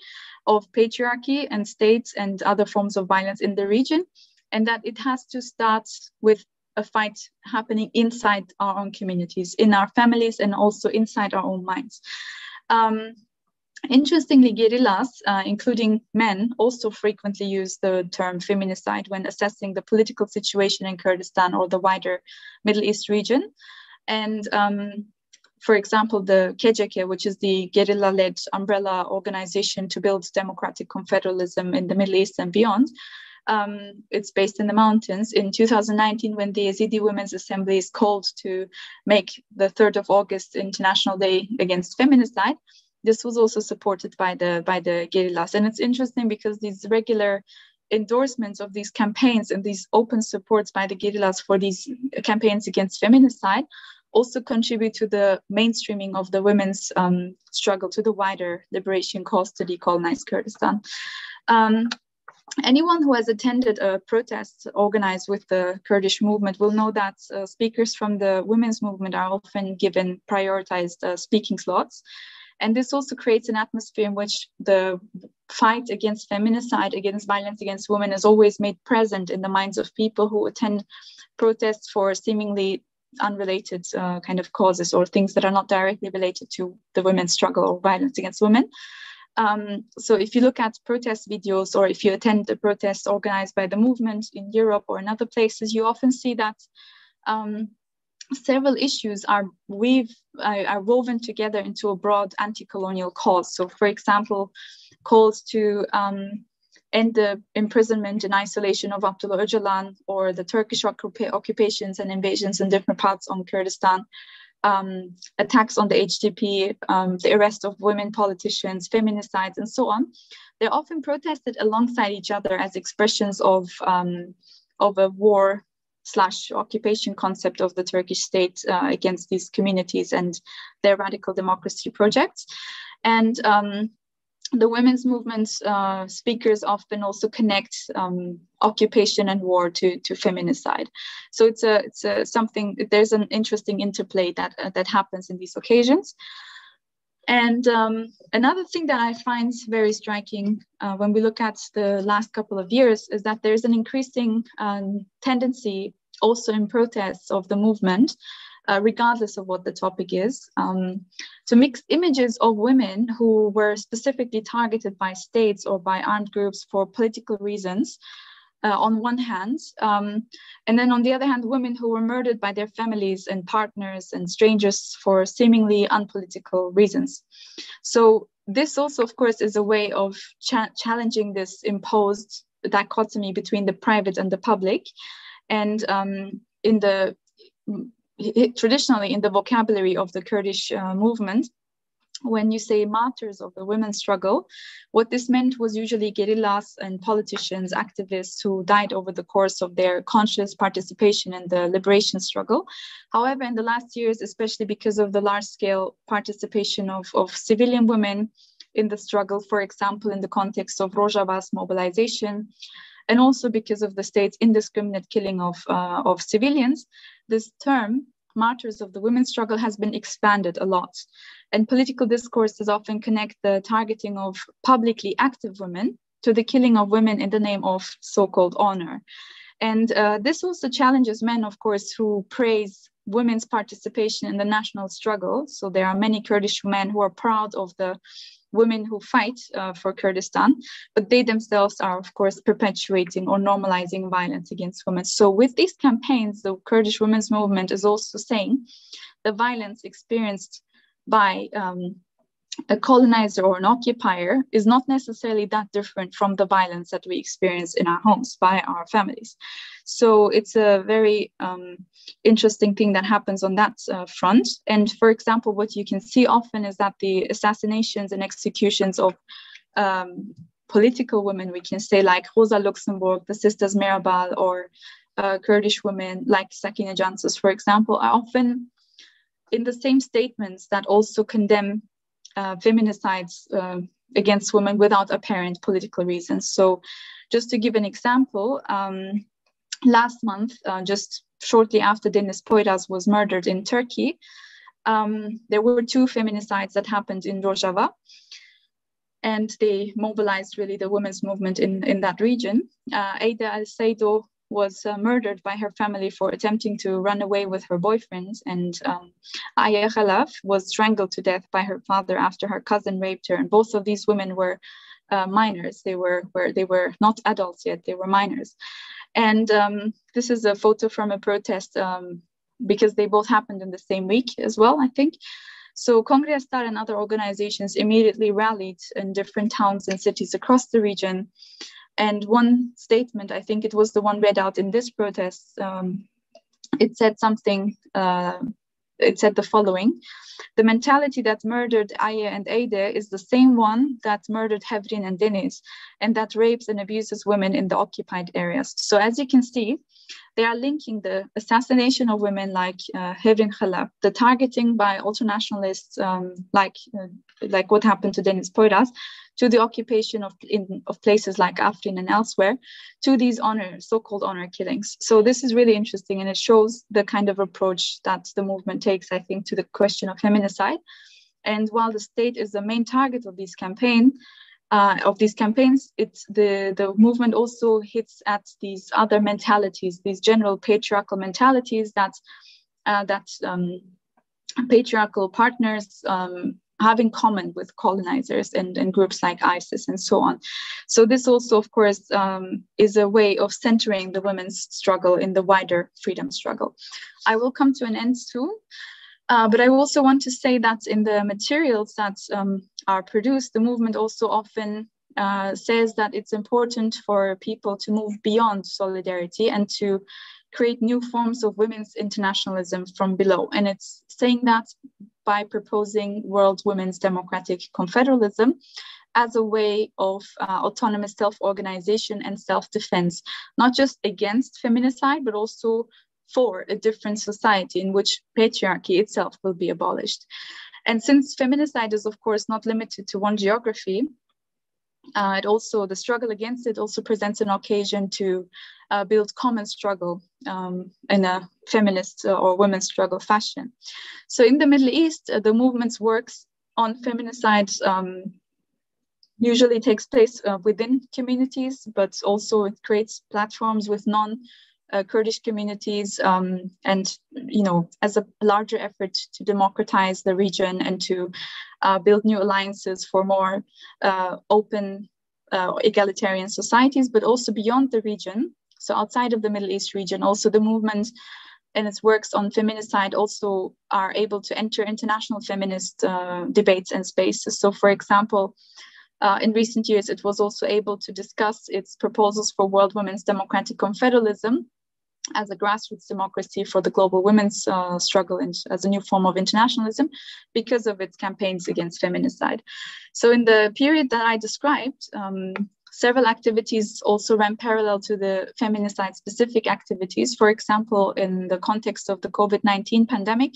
[SPEAKER 2] of patriarchy and states and other forms of violence in the region, and that it has to start with a fight happening inside our own communities, in our families, and also inside our own minds. Um, Interestingly, guerrillas, uh, including men, also frequently use the term feminicide when assessing the political situation in Kurdistan or the wider Middle East region. And um, for example, the KCK, which is the guerrilla led umbrella organization to build democratic confederalism in the Middle East and beyond. Um, it's based in the mountains. In 2019, when the Yazidi Women's Assembly is called to make the 3rd of August International Day Against Feminicide, this was also supported by the by the guerrillas. And it's interesting because these regular endorsements of these campaigns and these open supports by the guerrillas for these campaigns against feminicide also contribute to the mainstreaming of the women's um, struggle to the wider liberation cause to decolonize Kurdistan. Um, anyone who has attended a protest organized with the Kurdish movement will know that uh, speakers from the women's movement are often given prioritized uh, speaking slots. And this also creates an atmosphere in which the fight against feminicide, against violence against women, is always made present in the minds of people who attend protests for seemingly unrelated uh, kind of causes or things that are not directly related to the women's struggle or violence against women. Um, so if you look at protest videos or if you attend a protest organized by the movement in Europe or in other places, you often see that um, several issues are weave uh, are woven together into a broad anti-colonial cause. So, for example, calls to um, end the imprisonment and isolation of Abdullah Öcalan or the Turkish occupations and invasions in different parts on Kurdistan, um, attacks on the HDP, um, the arrest of women politicians, feminicides, and so on. They're often protested alongside each other as expressions of, um, of a war slash occupation concept of the Turkish state uh, against these communities and their radical democracy projects. And um, the women's movement uh, speakers often also connect um, occupation and war to, to feminicide. So it's a it's a something there's an interesting interplay that uh, that happens in these occasions. And um, another thing that I find very striking uh, when we look at the last couple of years is that there's an increasing um, tendency also in protests of the movement, uh, regardless of what the topic is, um, to mix images of women who were specifically targeted by states or by armed groups for political reasons. Uh, on one hand, um, and then on the other hand, women who were murdered by their families and partners and strangers for seemingly unpolitical reasons. So, this also, of course, is a way of cha challenging this imposed dichotomy between the private and the public and um, in the traditionally in the vocabulary of the Kurdish uh, movement, when you say martyrs of the women's struggle, what this meant was usually guerrillas and politicians, activists who died over the course of their conscious participation in the liberation struggle. However, in the last years, especially because of the large scale participation of, of civilian women in the struggle, for example, in the context of Rojava's mobilization, and also because of the state's indiscriminate killing of, uh, of civilians, this term, martyrs of the women's struggle, has been expanded a lot. And political discourses often connect the targeting of publicly active women to the killing of women in the name of so-called honor. And uh, this also challenges men, of course, who praise women's participation in the national struggle. So there are many Kurdish men who are proud of the women who fight uh, for Kurdistan, but they themselves are, of course, perpetuating or normalizing violence against women. So, with these campaigns, the Kurdish women's movement is also saying the violence experienced by um, a colonizer or an occupier is not necessarily that different from the violence that we experience in our homes by our families. So it's a very um, interesting thing that happens on that uh, front. And for example, what you can see often is that the assassinations and executions of um, political women, we can say like Rosa Luxemburg, the Sisters Mirabal, or uh, Kurdish women like Sakine Cansız, for example, are often in the same statements that also condemn uh, feminicides uh, against women without apparent political reasons. So, just to give an example, um, last month, uh, just shortly after Deniz Poyraz was murdered in Turkey, um, there were two feminicides that happened in Rojava. And they mobilized really the women's movement in, in that region. Uh, Al Saido was uh, murdered by her family for attempting to run away with her boyfriend. And um, Aya Khalaf was strangled to death by her father after her cousin raped her. And both of these women were uh, minors. They were where they were not adults yet. They were minors. And um, this is a photo from a protest um, because they both happened in the same week as well, I think. So Kongra Star and other organizations immediately rallied in different towns and cities across the region and one statement, I think it was the one read out in this protest, um, it said something, uh, it said the following The mentality that murdered Aya and Ade is the same one that murdered Hevrin and Deniz, and that rapes and abuses women in the occupied areas. So, as you can see, they are linking the assassination of women like uh, Hevrin Khalaf, the targeting by ultranationalists um, like, uh, like what happened to Deniz Poyraz, to the occupation of, in, of places like Afrin and elsewhere, to these honor, so-called honor killings. So this is really interesting and it shows the kind of approach that the movement takes, I think, to the question of feminicide. And while the state is the main target of this campaign, uh, of these campaigns, it's the, the movement also hits at these other mentalities, these general patriarchal mentalities that uh, that um, patriarchal partners um, have in common with colonizers and, and groups like ISIS and so on. So this also, of course, um, is a way of centering the women's struggle in the wider freedom struggle. I will come to an end soon. Uh, but I also want to say that in the materials that um, are produced, the movement also often uh, says that it's important for people to move beyond solidarity and to create new forms of women's internationalism from below. And it's saying that by proposing World Women's Democratic Confederalism as a way of uh, autonomous self-organization and self-defense, not just against feminicide, but also for a different society in which patriarchy itself will be abolished. And since feminicide is, of course, not limited to one geography, uh, it also the struggle against it also presents an occasion to uh, build common struggle um, in a feminist uh, or women's struggle fashion. So in the Middle East, uh, the movement's works on feminicide um, usually takes place uh, within communities, but also it creates platforms with non uh, Kurdish communities um, and, you know, as a larger effort to democratize the region and to uh, build new alliances for more uh, open, uh, egalitarian societies, but also beyond the region. So outside of the Middle East region, also the movement and its works on feminicide also are able to enter international feminist uh, debates and spaces. So, for example, uh, in recent years, it was also able to discuss its proposals for World Women's Democratic Confederalism, as a grassroots democracy for the global women's uh, struggle and as a new form of internationalism because of its campaigns against feminicide. So in the period that I described, um, several activities also ran parallel to the feminicide specific activities. For example, in the context of the COVID-19 pandemic,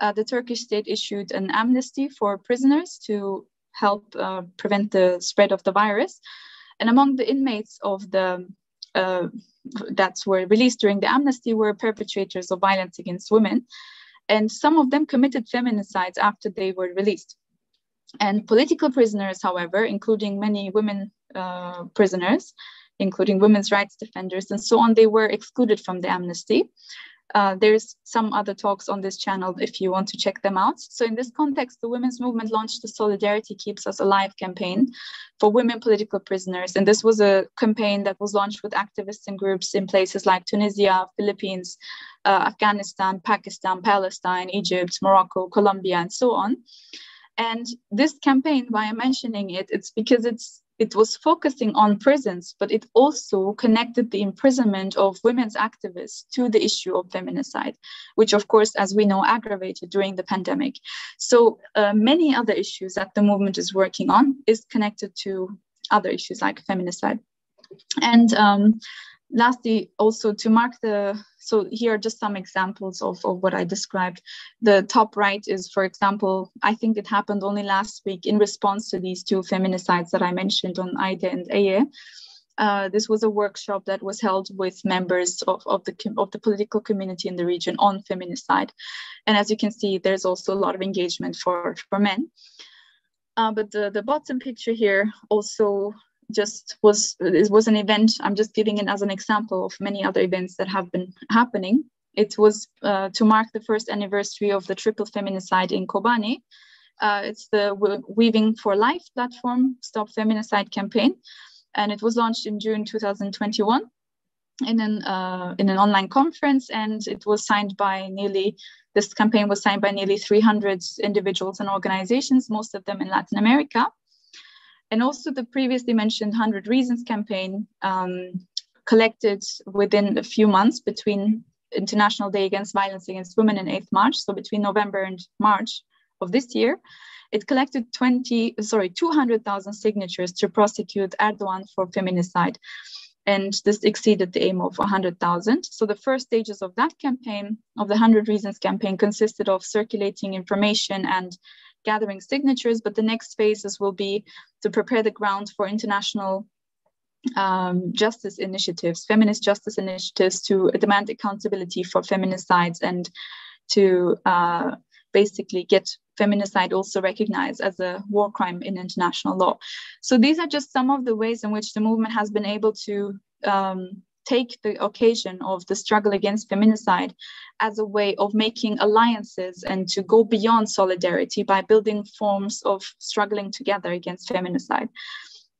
[SPEAKER 2] uh, the Turkish state issued an amnesty for prisoners to help uh, prevent the spread of the virus. And among the inmates of the uh, that were released during the amnesty were perpetrators of violence against women. And some of them committed feminicides after they were released. And political prisoners, however, including many women uh, prisoners, including women's rights defenders and so on, they were excluded from the amnesty. Uh, there's some other talks on this channel if you want to check them out. So in this context, the women's movement launched the Solidarity Keeps Us Alive campaign for women political prisoners. And this was a campaign that was launched with activists and groups in places like Tunisia, Philippines, uh, Afghanistan, Pakistan, Palestine, Egypt, Morocco, Colombia, and so on. And this campaign, why I'm mentioning it, it's because it's it was focusing on prisons, but it also connected the imprisonment of women's activists to the issue of feminicide, which, of course, as we know, aggravated during the pandemic. So uh, many other issues that the movement is working on is connected to other issues like feminicide. And um, lastly, also to mark the, so here are just some examples of, of what I described. The top right is, for example, I think it happened only last week in response to these two feminicides that I mentioned on Aide and Eye. Uh, this was a workshop that was held with members of, of, the, of the political community in the region on feminicide. And as you can see, there's also a lot of engagement for, for men. Uh, but the, the bottom picture here also just was it was an event. I'm just giving it as an example of many other events that have been happening. It was uh, to mark the first anniversary of the triple feminicide in kobani. Uh, it's the weaving for life platform stop feminicide campaign. And it was launched in june 2021 in an uh, in an online conference. And it was signed by nearly this campaign was signed by nearly 300 individuals and organizations most of them in latin america and also the previously mentioned 100 Reasons campaign um, collected within a few months between International Day Against Violence Against Women and 8th March, so between November and March of this year, it collected 20, sorry, 200,000 signatures to prosecute Erdogan for feminicide. And this exceeded the aim of 100,000. So the first stages of that campaign, of the 100 Reasons campaign, consisted of circulating information and gathering signatures, but the next phases will be to prepare the ground for international um, justice initiatives, feminist justice initiatives to demand accountability for feminicides and to uh, basically get feminicide also recognized as a war crime in international law. So these are just some of the ways in which the movement has been able to um, take the occasion of the struggle against feminicide as a way of making alliances and to go beyond solidarity by building forms of struggling together against feminicide.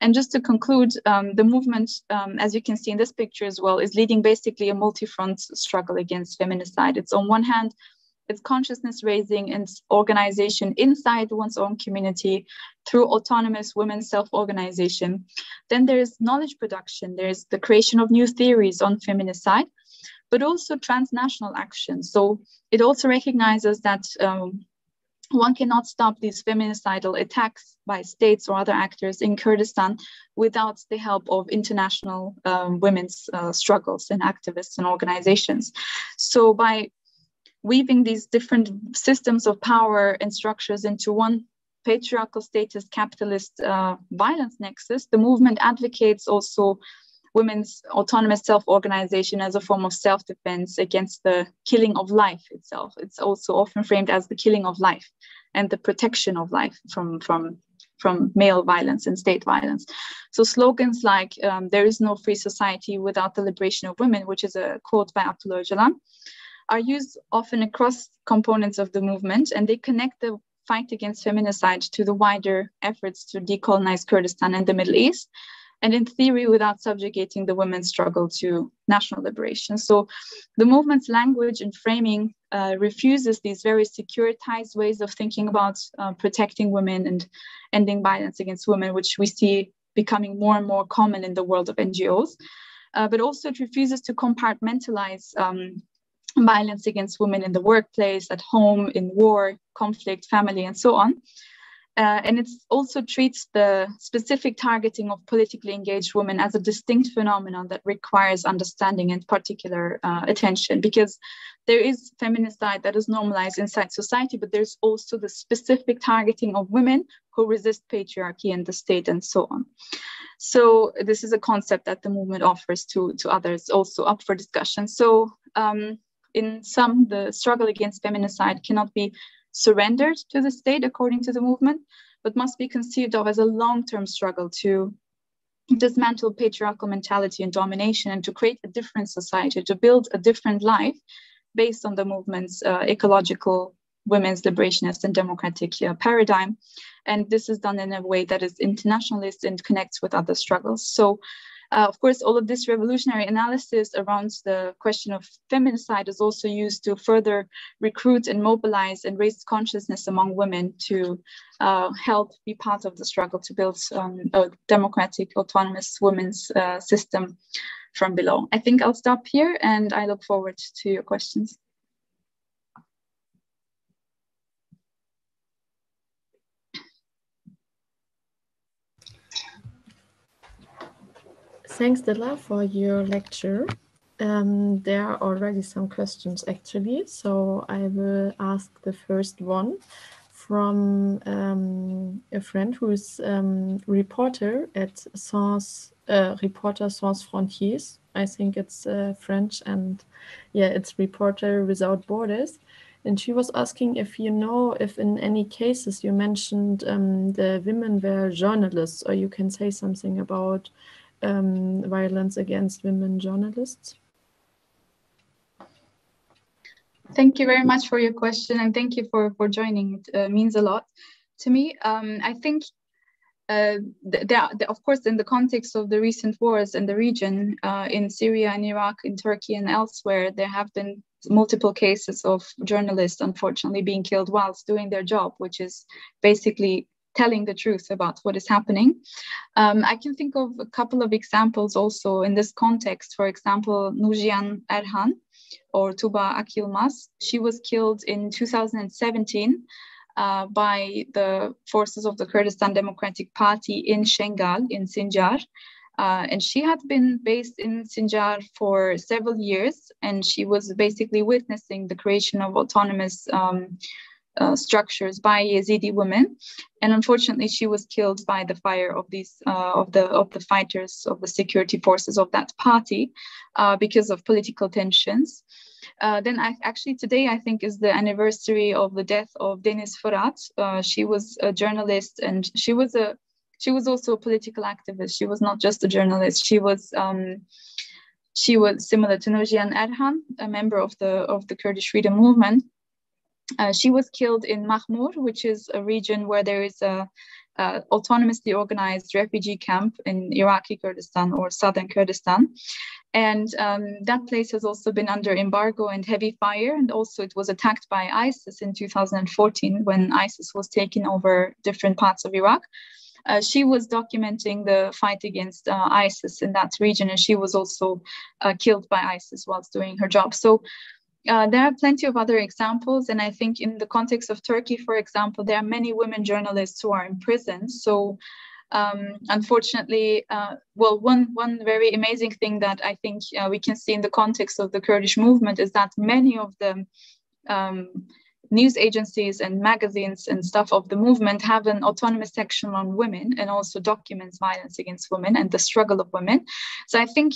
[SPEAKER 2] And just to conclude, um, the movement, um, as you can see in this picture as well, is leading basically a multi-front struggle against feminicide. It's on one hand it's consciousness raising and organization inside one's own community through autonomous women's self-organization. Then there's knowledge production, there's the creation of new theories on feminicide, but also transnational action. So it also recognizes that um, one cannot stop these feminicidal attacks by states or other actors in Kurdistan without the help of international um, women's uh, struggles and activists and organizations. So by weaving these different systems of power and structures into one patriarchal status capitalist uh, violence nexus, the movement advocates also women's autonomous self-organization as a form of self-defense against the killing of life itself. It's also often framed as the killing of life and the protection of life from, from, from male violence and state violence. So slogans like um, there is no free society without the liberation of women, which is a quote by Abdullah Öcalan, are used often across components of the movement, and they connect the fight against feminicide to the wider efforts to decolonize Kurdistan and the Middle East, and in theory, without subjugating the women's struggle to national liberation. So the movement's language and framing uh, refuses these very securitized ways of thinking about uh, protecting women and ending violence against women, which we see becoming more and more common in the world of NGOs. Uh, but also it refuses to compartmentalize um, violence against women in the workplace, at home, in war, conflict, family, and so on. Uh, and it also treats the specific targeting of politically engaged women as a distinct phenomenon that requires understanding and particular uh, attention because there is feminicide that is normalized inside society, but there's also the specific targeting of women who resist patriarchy and the state and so on. So this is a concept that the movement offers to, to others also up for discussion. So um, in some, the struggle against feminicide cannot be surrendered to the state according to the movement, but must be conceived of as a long-term struggle to dismantle patriarchal mentality and domination and to create a different society, to build a different life based on the movement's uh, ecological women's liberationist and democratic uh, paradigm. And this is done in a way that is internationalist and connects with other struggles. So uh, of course, all of this revolutionary analysis around the question of feminicide is also used to further recruit and mobilize and raise consciousness among women to uh, help be part of the struggle to build um, a democratic, autonomous women's uh, system from below. I think I'll stop here and I look forward to your questions.
[SPEAKER 1] Thanks, Dilar, for your lecture. Um, there are already some questions actually, so I will ask the first one from um, a friend who is um, reporter at Sans uh, Reporter Sans Frontières. I think it's uh, French, and yeah, it's Reporter Without Borders. And she was asking if you know if in any cases you mentioned um, the women were journalists, or you can say something about um, violence against women journalists?
[SPEAKER 2] Thank you very much for your question and thank you for, for joining. It uh, means a lot to me. Um, I think, uh, there, of course, in the context of the recent wars in the region, uh, in Syria and Iraq, in Turkey and elsewhere, there have been multiple cases of journalists, unfortunately, being killed whilst doing their job, which is basically telling the truth about what is happening. Um, I can think of a couple of examples also in this context. For example, Nujiyan Erhan or Tuba Akyılmaz. She was killed in 2017 uh, by the forces of the Kurdistan Democratic Party in Shengal, in Sinjar. Uh, and she had been based in Sinjar for several years, and she was basically witnessing the creation of autonomous um, uh, structures by Yazidi women, and unfortunately, she was killed by the fire of these uh, of the of the fighters of the security forces of that party uh, because of political tensions. Uh, then I, actually today I think is the anniversary of the death of Deniz Fırat. Uh, she was a journalist and she was a she was also a political activist. She was not just a journalist. She was um, she was similar to Nujiyan Erhan, a member of the of the Kurdish freedom movement uh, she was killed in Mahmur, which is a region where there is a, autonomously organized refugee camp in Iraqi Kurdistan or southern Kurdistan. And um, that place has also been under embargo and heavy fire. And also, it was attacked by ISIS in 2014 when ISIS was taking over different parts of Iraq. Uh, she was documenting the fight against uh, ISIS in that region, and she was also uh, killed by ISIS whilst doing her job. So uh, there are plenty of other examples, and I think in the context of Turkey, for example, there are many women journalists who are in prison. So, um, unfortunately, uh, well, one one very amazing thing that I think uh, we can see in the context of the Kurdish movement is that many of the um, news agencies and magazines and stuff of the movement have an autonomous section on women and also documents violence against women and the struggle of women. So I think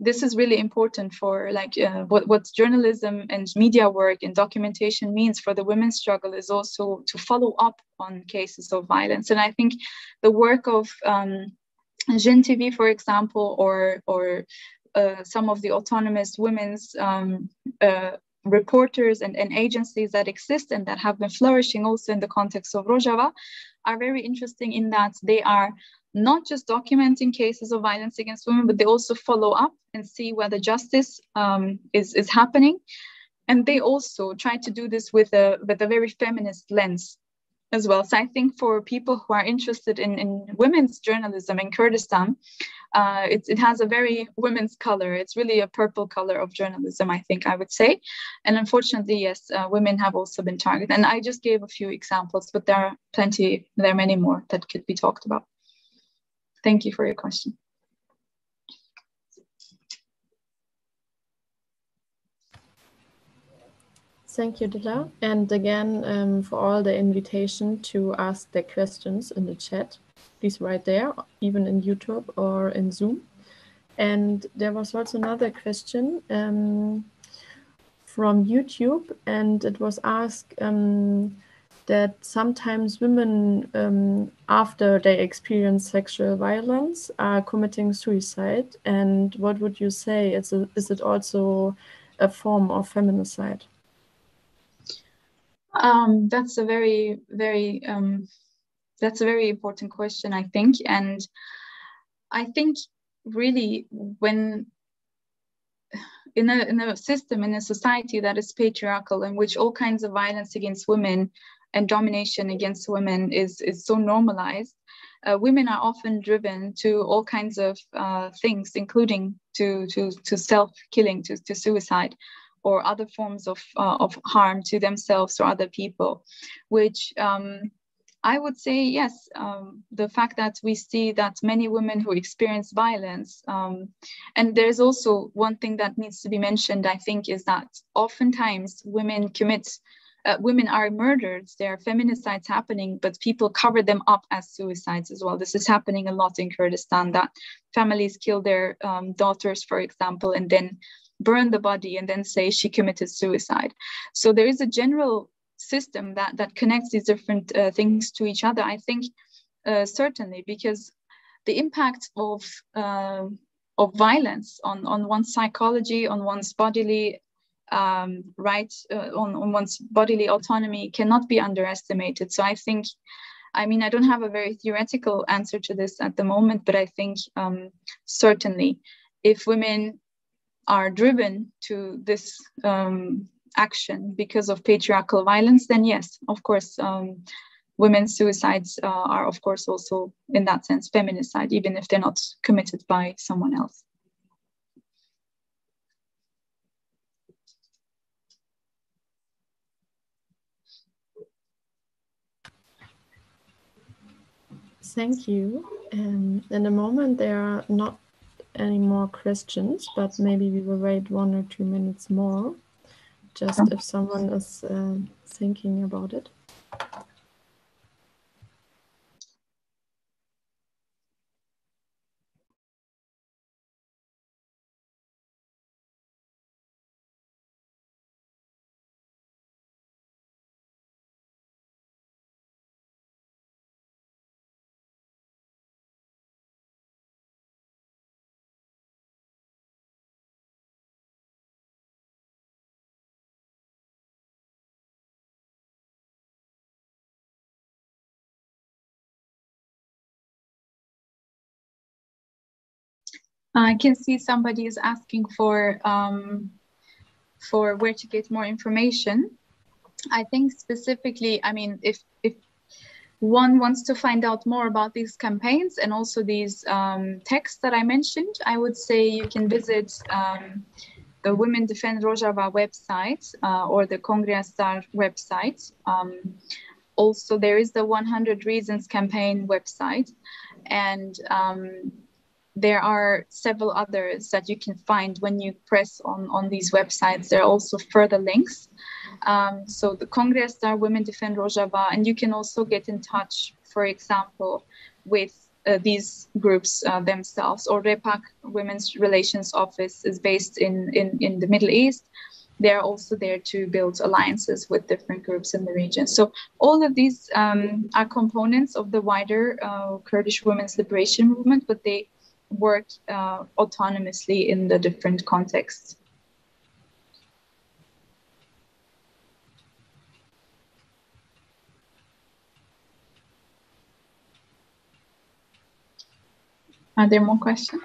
[SPEAKER 2] this is really important for like uh, what, what journalism and media work and documentation means for the women's struggle is also to follow up on cases of violence. And i think the work of um, Jin TV, for example, or or uh, some of the autonomous women's um, uh, reporters and, and agencies that exist and that have been flourishing also in the context of Rojava are very interesting in that they are not just documenting cases of violence against women, but they also follow up and see whether justice um, is, is happening. And they also try to do this with a, with a very feminist lens as well. So I think for people who are interested in, in women's journalism in Kurdistan, uh, it, it has a very women's color. It's really a purple color of journalism, I think I would say. And unfortunately, yes, uh, women have also been targeted. And I just gave a few examples, but there are plenty, there are many more that could be talked about. Thank you for your question.
[SPEAKER 1] Thank you, Dilar. And again, um, for all the invitation to ask the questions in the chat, please write there, even in YouTube or in Zoom. And there was also another question um, from YouTube, and it was asked um, that sometimes women, um, after they experience sexual violence, are committing suicide. And what would you say? Is it, is it also a form of feminicide?
[SPEAKER 2] Um, that's a very, very, um, that's a very important question, I think. And I think really when in a, in a system, in a society that is patriarchal, in which all kinds of violence against women and domination against women is, is so normalized, uh, women are often driven to all kinds of uh, things, including to, to, to self-killing, to, to suicide, or other forms of, uh, of harm to themselves or other people, which um, I would say, yes, um, the fact that we see that many women who experience violence, um, and there's also one thing that needs to be mentioned, I think, is that oftentimes women commit, uh, women are murdered, there are feminicides happening, but people cover them up as suicides as well. This is happening a lot in Kurdistan, that families kill their um, daughters, for example, and then burn the body and then say she committed suicide. So there is a general system that that connects these different uh, things to each other i think uh, certainly because the impact of uh, of violence on on one's psychology on one's bodily um, right uh, on, on one's bodily autonomy cannot be underestimated so i think i mean i don't have a very theoretical answer to this at the moment but i think um, certainly if women are driven to this um, action because of patriarchal violence, then yes, of course, um, women's suicides uh, are, of course, also in that sense feminicide, even if they're not committed by someone else.
[SPEAKER 1] Thank you. Um, in the moment, there are not any more questions, but maybe we will wait one or two minutes more just if someone is uh, thinking about it.
[SPEAKER 2] I can see somebody is asking for um, for where to get more information. I think specifically, I mean, if if one wants to find out more about these campaigns and also these um, texts that I mentioned, I would say you can visit um, the Women Defend Rojava website uh, or the Kongra Star website. Um, also, there is the 100 Reasons campaign website. And um, there are several others that you can find when you press on, on these websites. There are also further links. Um, so the Congress, Kongra Star Women Defend Rojava, and you can also get in touch, for example, with uh, these groups uh, themselves. Or Repak Women's Relations Office is based in, in, in the Middle East. They're also there to build alliances with different groups in the region. So all of these um, are components of the wider uh, Kurdish women's liberation movement, but they work uh, autonomously in the different contexts. Are there more questions?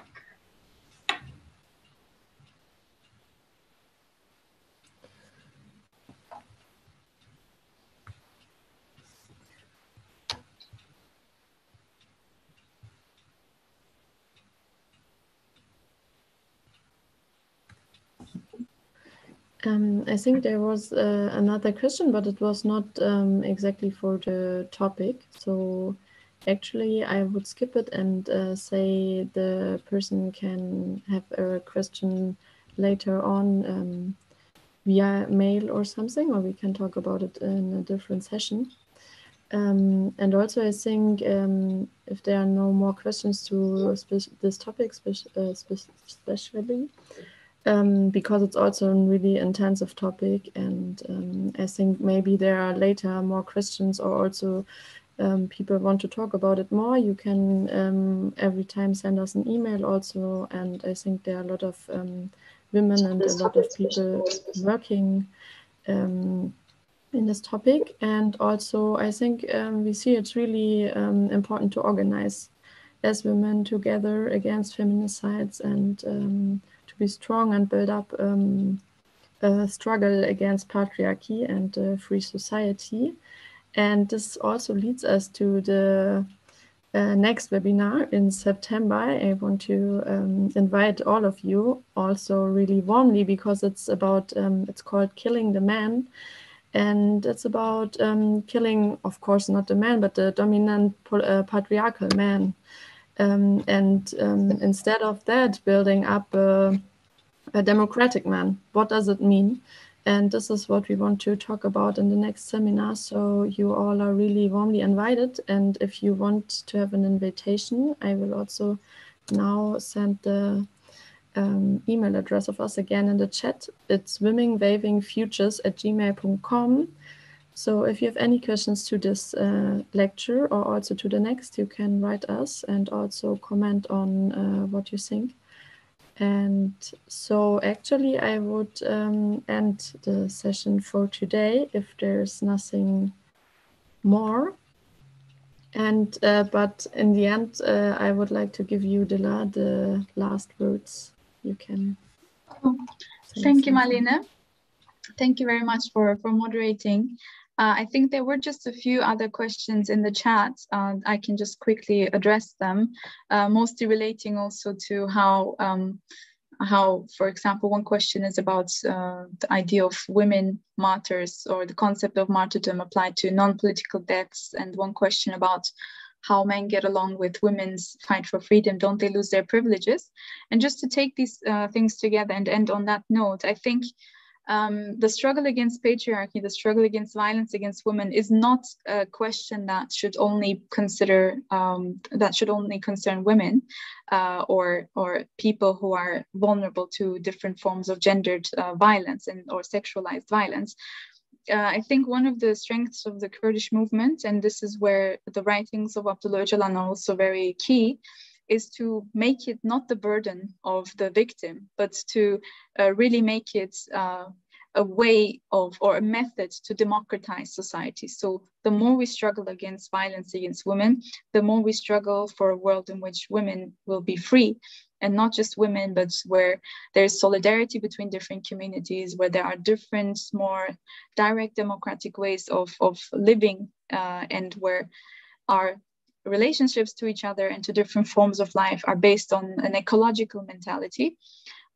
[SPEAKER 1] Um, I think there was uh, another question, but it was not um, exactly for the topic. So actually, I would skip it and uh, say the person can have a question later on um, via mail or something, or we can talk about it in a different session. Um, and also, I think um, if there are no more questions to this topic, spe uh, spe especially, um, because it's also a really intensive topic. And um, I think maybe there are later more questions or also um, people want to talk about it more. You can um, every time send us an email also. And I think there are a lot of um, women and a lot of people working um, in this topic. And also, I think we see it's really important to organize as women together against feminicides and to be strong and build up um, a struggle against patriarchy and a free society. And this also leads us to the uh, next webinar in September. I want to um, invite all of you also really warmly because it's about, um, it's called Killing the Man. And it's about um, killing, of course, not the man, but the dominant uh, patriarchal man. Um, and um, instead of that, building up a, a democratic man. What does it mean? And this is what we want to talk about in the next seminar. So you all are really warmly invited. And if you want to have an invitation, I will also now send the um, email address of us again in the chat. It's womenweavingfutures at gmail.com. So if you have any questions to this uh, lecture or also to the next, you can write us and also comment on uh, what you think. And so actually I would um, end the session for today if there's nothing more. And uh, but in the end, uh, I would like to give you Dilar the last words. You can.
[SPEAKER 2] Thank you, Marlene. Thank you very much for for moderating. Uh, I think there were just a few other questions in the chat. Uh, I can just quickly address them, uh, mostly relating also to how, um, how, for example, one question is about uh, the idea of women martyrs or the concept of martyrdom applied to non-political deaths, and one question about how men get along with women's fight for freedom. Don't they lose their privileges? And just to take these uh, things together and end on that note, I think um, the struggle against patriarchy, the struggle against violence against women is not a question that should only consider um, that should only concern women uh, or or people who are vulnerable to different forms of gendered uh, violence and or sexualized violence. Uh, I think one of the strengths of the Kurdish movement, and this is where the writings of Abdullah Öcalan are also very key, is to make it not the burden of the victim, but to uh, really make it uh, a way of or a method to democratize society. So the more we struggle against violence against women, the more we struggle for a world in which women will be free. And not just women, but where there's solidarity between different communities, where there are different, more direct democratic ways of, of living, uh, and where our relationships to each other and to different forms of life are based on an ecological mentality.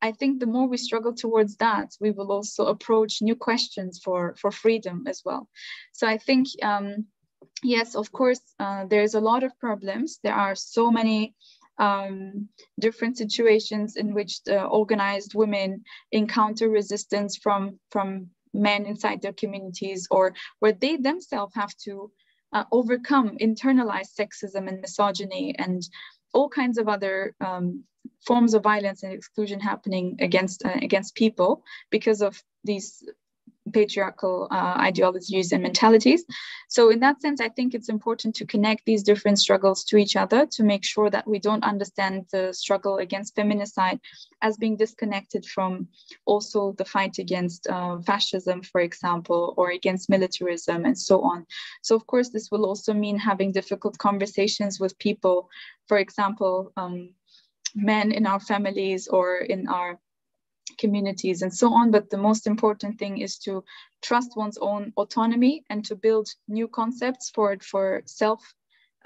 [SPEAKER 2] I think the more we struggle towards that, we will also approach new questions for, for freedom as well. So I think, um, yes, of course, uh, there's a lot of problems. There are so many um, different situations in which organized women encounter resistance from, from men inside their communities or where they themselves have to uh, overcome internalized sexism and misogyny and all kinds of other um, forms of violence and exclusion happening against uh, against people because of these patriarchal uh, ideologies and mentalities. So in that sense, I think it's important to connect these different struggles to each other to make sure that we don't understand the struggle against feminicide as being disconnected from also the fight against uh, fascism, for example, or against militarism and so on. So of course, this will also mean having difficult conversations with people, for example, um, men in our families or in our communities and so on. But the most important thing is to trust one's own autonomy and to build new concepts for, for self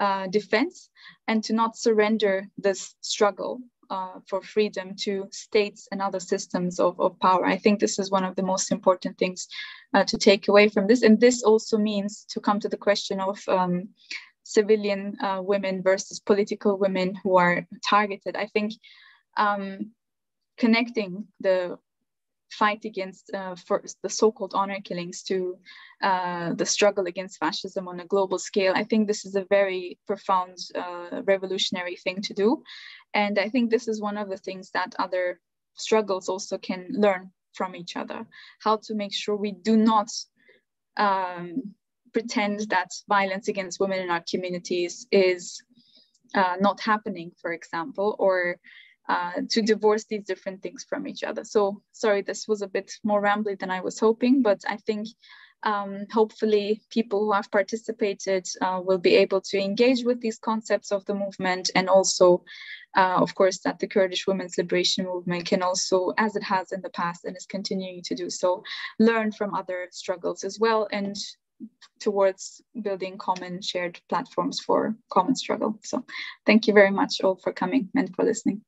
[SPEAKER 2] uh, defense and to not surrender this struggle uh, for freedom to states and other systems of, of power. I think this is one of the most important things uh, to take away from this. And this also means to come to the question of um, civilian uh, women versus political women who are targeted. I think um, connecting the fight against uh, for the so-called honor killings to uh, the struggle against fascism on a global scale. I think this is a very profound uh, revolutionary thing to do. And I think this is one of the things that other struggles also can learn from each other, how to make sure we do not um, pretend that violence against women in our communities is uh, not happening, for example, or uh, to divorce these different things from each other. So sorry, this was a bit more rambly than I was hoping, but I think um, hopefully people who have participated uh, will be able to engage with these concepts of the movement and also uh, of course that the kurdish women's liberation movement can also as it has in the past and is continuing to do so learn from other struggles as well and towards building common shared platforms for common struggle so thank you very much all for coming and for listening